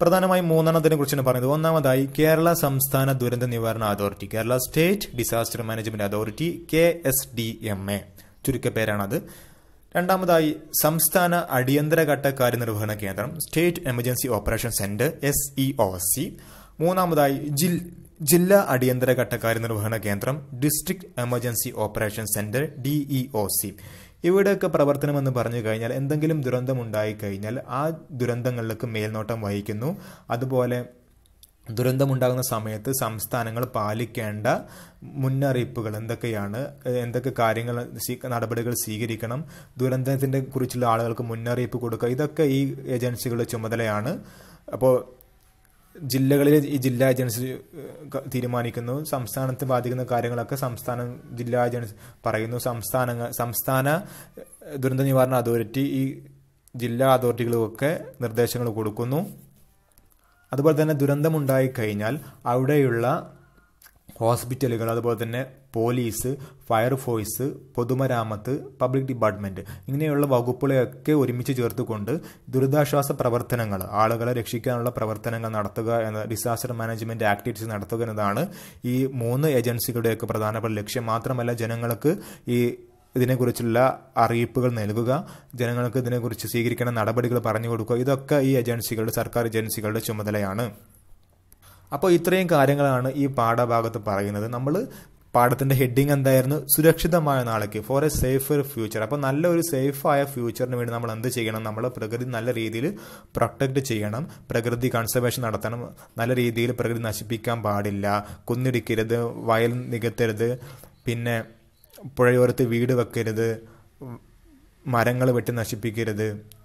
പ്രധാനമായും മൂന്നെണ്ണത്തിനെ കുറിച്ചാണ് പറയുന്നത്. ഒന്നാമതായി കേരള സംസ്ഥാന ദുരന്ത നിവാരണ authority Kerala state disaster management authority K S D M A. ചുരുക്കപ്പേരാണത് രണ്ടാമതായി സംസ്ഥാന അടിയന്തര അടിയന്തരഘട്ട കാര്യനിർവഹണ കേന്ദ്രം state emergency operation centre S E O C. മൂന്നാമതായി ജിൽ ജില്ലാ അടിയന്തര ഘട്ടകാര്യ നിർവഹണ കേന്ദ്രം district emergency operation centre DEO C. ഇവിടെയൊക്കെ പ്രവർത്തനമെന്ന് പറഞ്ഞു കഴിഞ്ഞാൽ എന്തെങ്കിലും ദുരന്തമുണ്ടായി കഴിഞ്ഞാൽ ആ ദുരന്തങ്ങളിലേക്ക് മേൽനോട്ടം വഹിക്കുന്നു. അതുപോലെ ദുരന്തമുണ്ടാകുന്ന സമയത്ത് സംസ്ഥാനങ്ങൾ പാലിക്കേണ്ട മുന്നറിയിപ്പുകൾ എന്തൊക്കെയാണ് എന്തൊക്കെ കാര്യങ്ങൾ നടപടികൾ സ്വീകരിക്കണം ദുരന്തത്തിന്റെ കുറിച്ചുള്ള ആളുകൾക്ക് മുന്നറിയിപ്പ് കൊടുക്കുക ഇതൊക്കെ ഈ ഏജൻസികളുടെ ചുമതലയാണ്. അപ്പോൾ ജില്ലകളിൽ ഈ ജില്ലാ ഏജൻസി തീരുമാനിക്കുന്നു. സംസ്ഥാനത്ത് ബാധിക്കുന്ന കാര്യങ്ങളൊക്കെ സംസ്ഥാന ജില്ലാ ഏജൻസി പറയുന്നു. സംസ്ഥാന സംസ്ഥാന ദുരന്ത നിവാരണ അതോറിറ്റി ഈ ജില്ലാ അതോറിറ്റികൾക്കൊക്കെ നിർദ്ദേശങ്ങൾ കൊടുക്കുന്നു. അതുപോലെ തന്നെ ദുരന്തമുണ്ടായി കഴിഞ്ഞാൽ അവിടെയുള്ള ഹോസ്പിറ്റലുകൾ അതുപോലെ തന്നെ പോലീസ് ഫയർഫോഴ്സ് പൊതുമരാമത്ത് പബ്ലിക് ഡിപ്പാർട്ട്മെന്റ് ഇങ്ങനെയുള്ള വകുപ്പുകളെയൊക്കെ ഒരുമിച്ച് ചേർത്തുകൊണ്ട് ദുരിതാശ്വാസ പ്രവർത്തനങ്ങൾ ആളുകളെ രക്ഷിക്കാനുള്ള പ്രവർത്തനങ്ങൾ നടത്തുക എന്ന ഡിസാസ്റ്റർ മാനേജ്മെന്റ് ആക്ടിവിറ്റീസ് നടത്തുക എന്നതാണ് ഈ മൂന്ന് ഏജൻസികളുടെയൊക്കെ പ്രധാനപ്പെട്ട ലക്ഷ്യം. മാത്രമല്ല ജനങ്ങൾക്ക് ഈ ഇതിനെക്കുറിച്ചുള്ള അറിയിപ്പുകൾ നൽകുക ജനങ്ങൾക്ക് ഇതിനെക്കുറിച്ച് സ്വീകരിക്കേണ്ട നടപടികൾ പറഞ്ഞു കൊടുക്കുക. ഇതൊക്കെ ഈ ഏജൻസികളുടെ സർക്കാർ ഏജൻസികളുടെ ചുമതലയാണ്. അപ്പോൾ ഇത്രയും കാര്യങ്ങളാണ് ഈ പാഠഭാഗത്ത് പറയുന്നത്. നമ്മൾ പാഠത്തിന്റെ ഹെഡിങ് എന്തായിരുന്നു? സുരക്ഷിതമായ നാളേക്ക്. ഫോർ എ സേഫർ ഫ്യൂച്ചർ അപ്പോൾ നല്ലൊരു സേഫായ ഫ്യൂച്ചറിന് വേണ്ടി നമ്മൾ എന്ത് ചെയ്യണം? നമ്മൾ പ്രകൃതി നല്ല രീതിയിൽ പ്രൊട്ടക്ട് ചെയ്യണം. പ്രകൃതി കൺസർവേഷൻ നടത്തണം. നല്ല രീതിയിൽ പ്രകൃതി നശിപ്പിക്കാൻ പാടില്ല. കുന്നിടിക്കരുത് വയൽ നികത്തരുത്. പിന്നെ പുഴയോരത്ത് വീട് വെക്കരുത്. മരങ്ങൾ വെട്ടി നശിപ്പിക്കരുത്.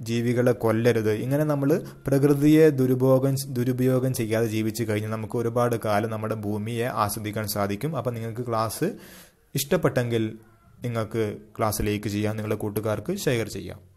ജീവികളെ കൊല്ലരുത്. ഇങ്ങനെ നമ്മൾ പ്രകൃതിയെ ദുരുപയോഗം ദുരുപയോഗം ചെയ്യാതെ ജീവിച്ചു കഴിഞ്ഞാൽ നമുക്ക് ഒരുപാട് കാലം നമ്മുടെ ഭൂമിയെ ആസ്വദിക്കാൻ സാധിക്കും. അപ്പം നിങ്ങൾക്ക് ക്ലാസ് ഇഷ്ടപ്പെട്ടെങ്കിൽ നിങ്ങൾക്ക് ക്ലാസ് ലൈക്ക് ചെയ്യാം. നിങ്ങളുടെ കൂട്ടുകാർക്ക് ഷെയർ ചെയ്യാം.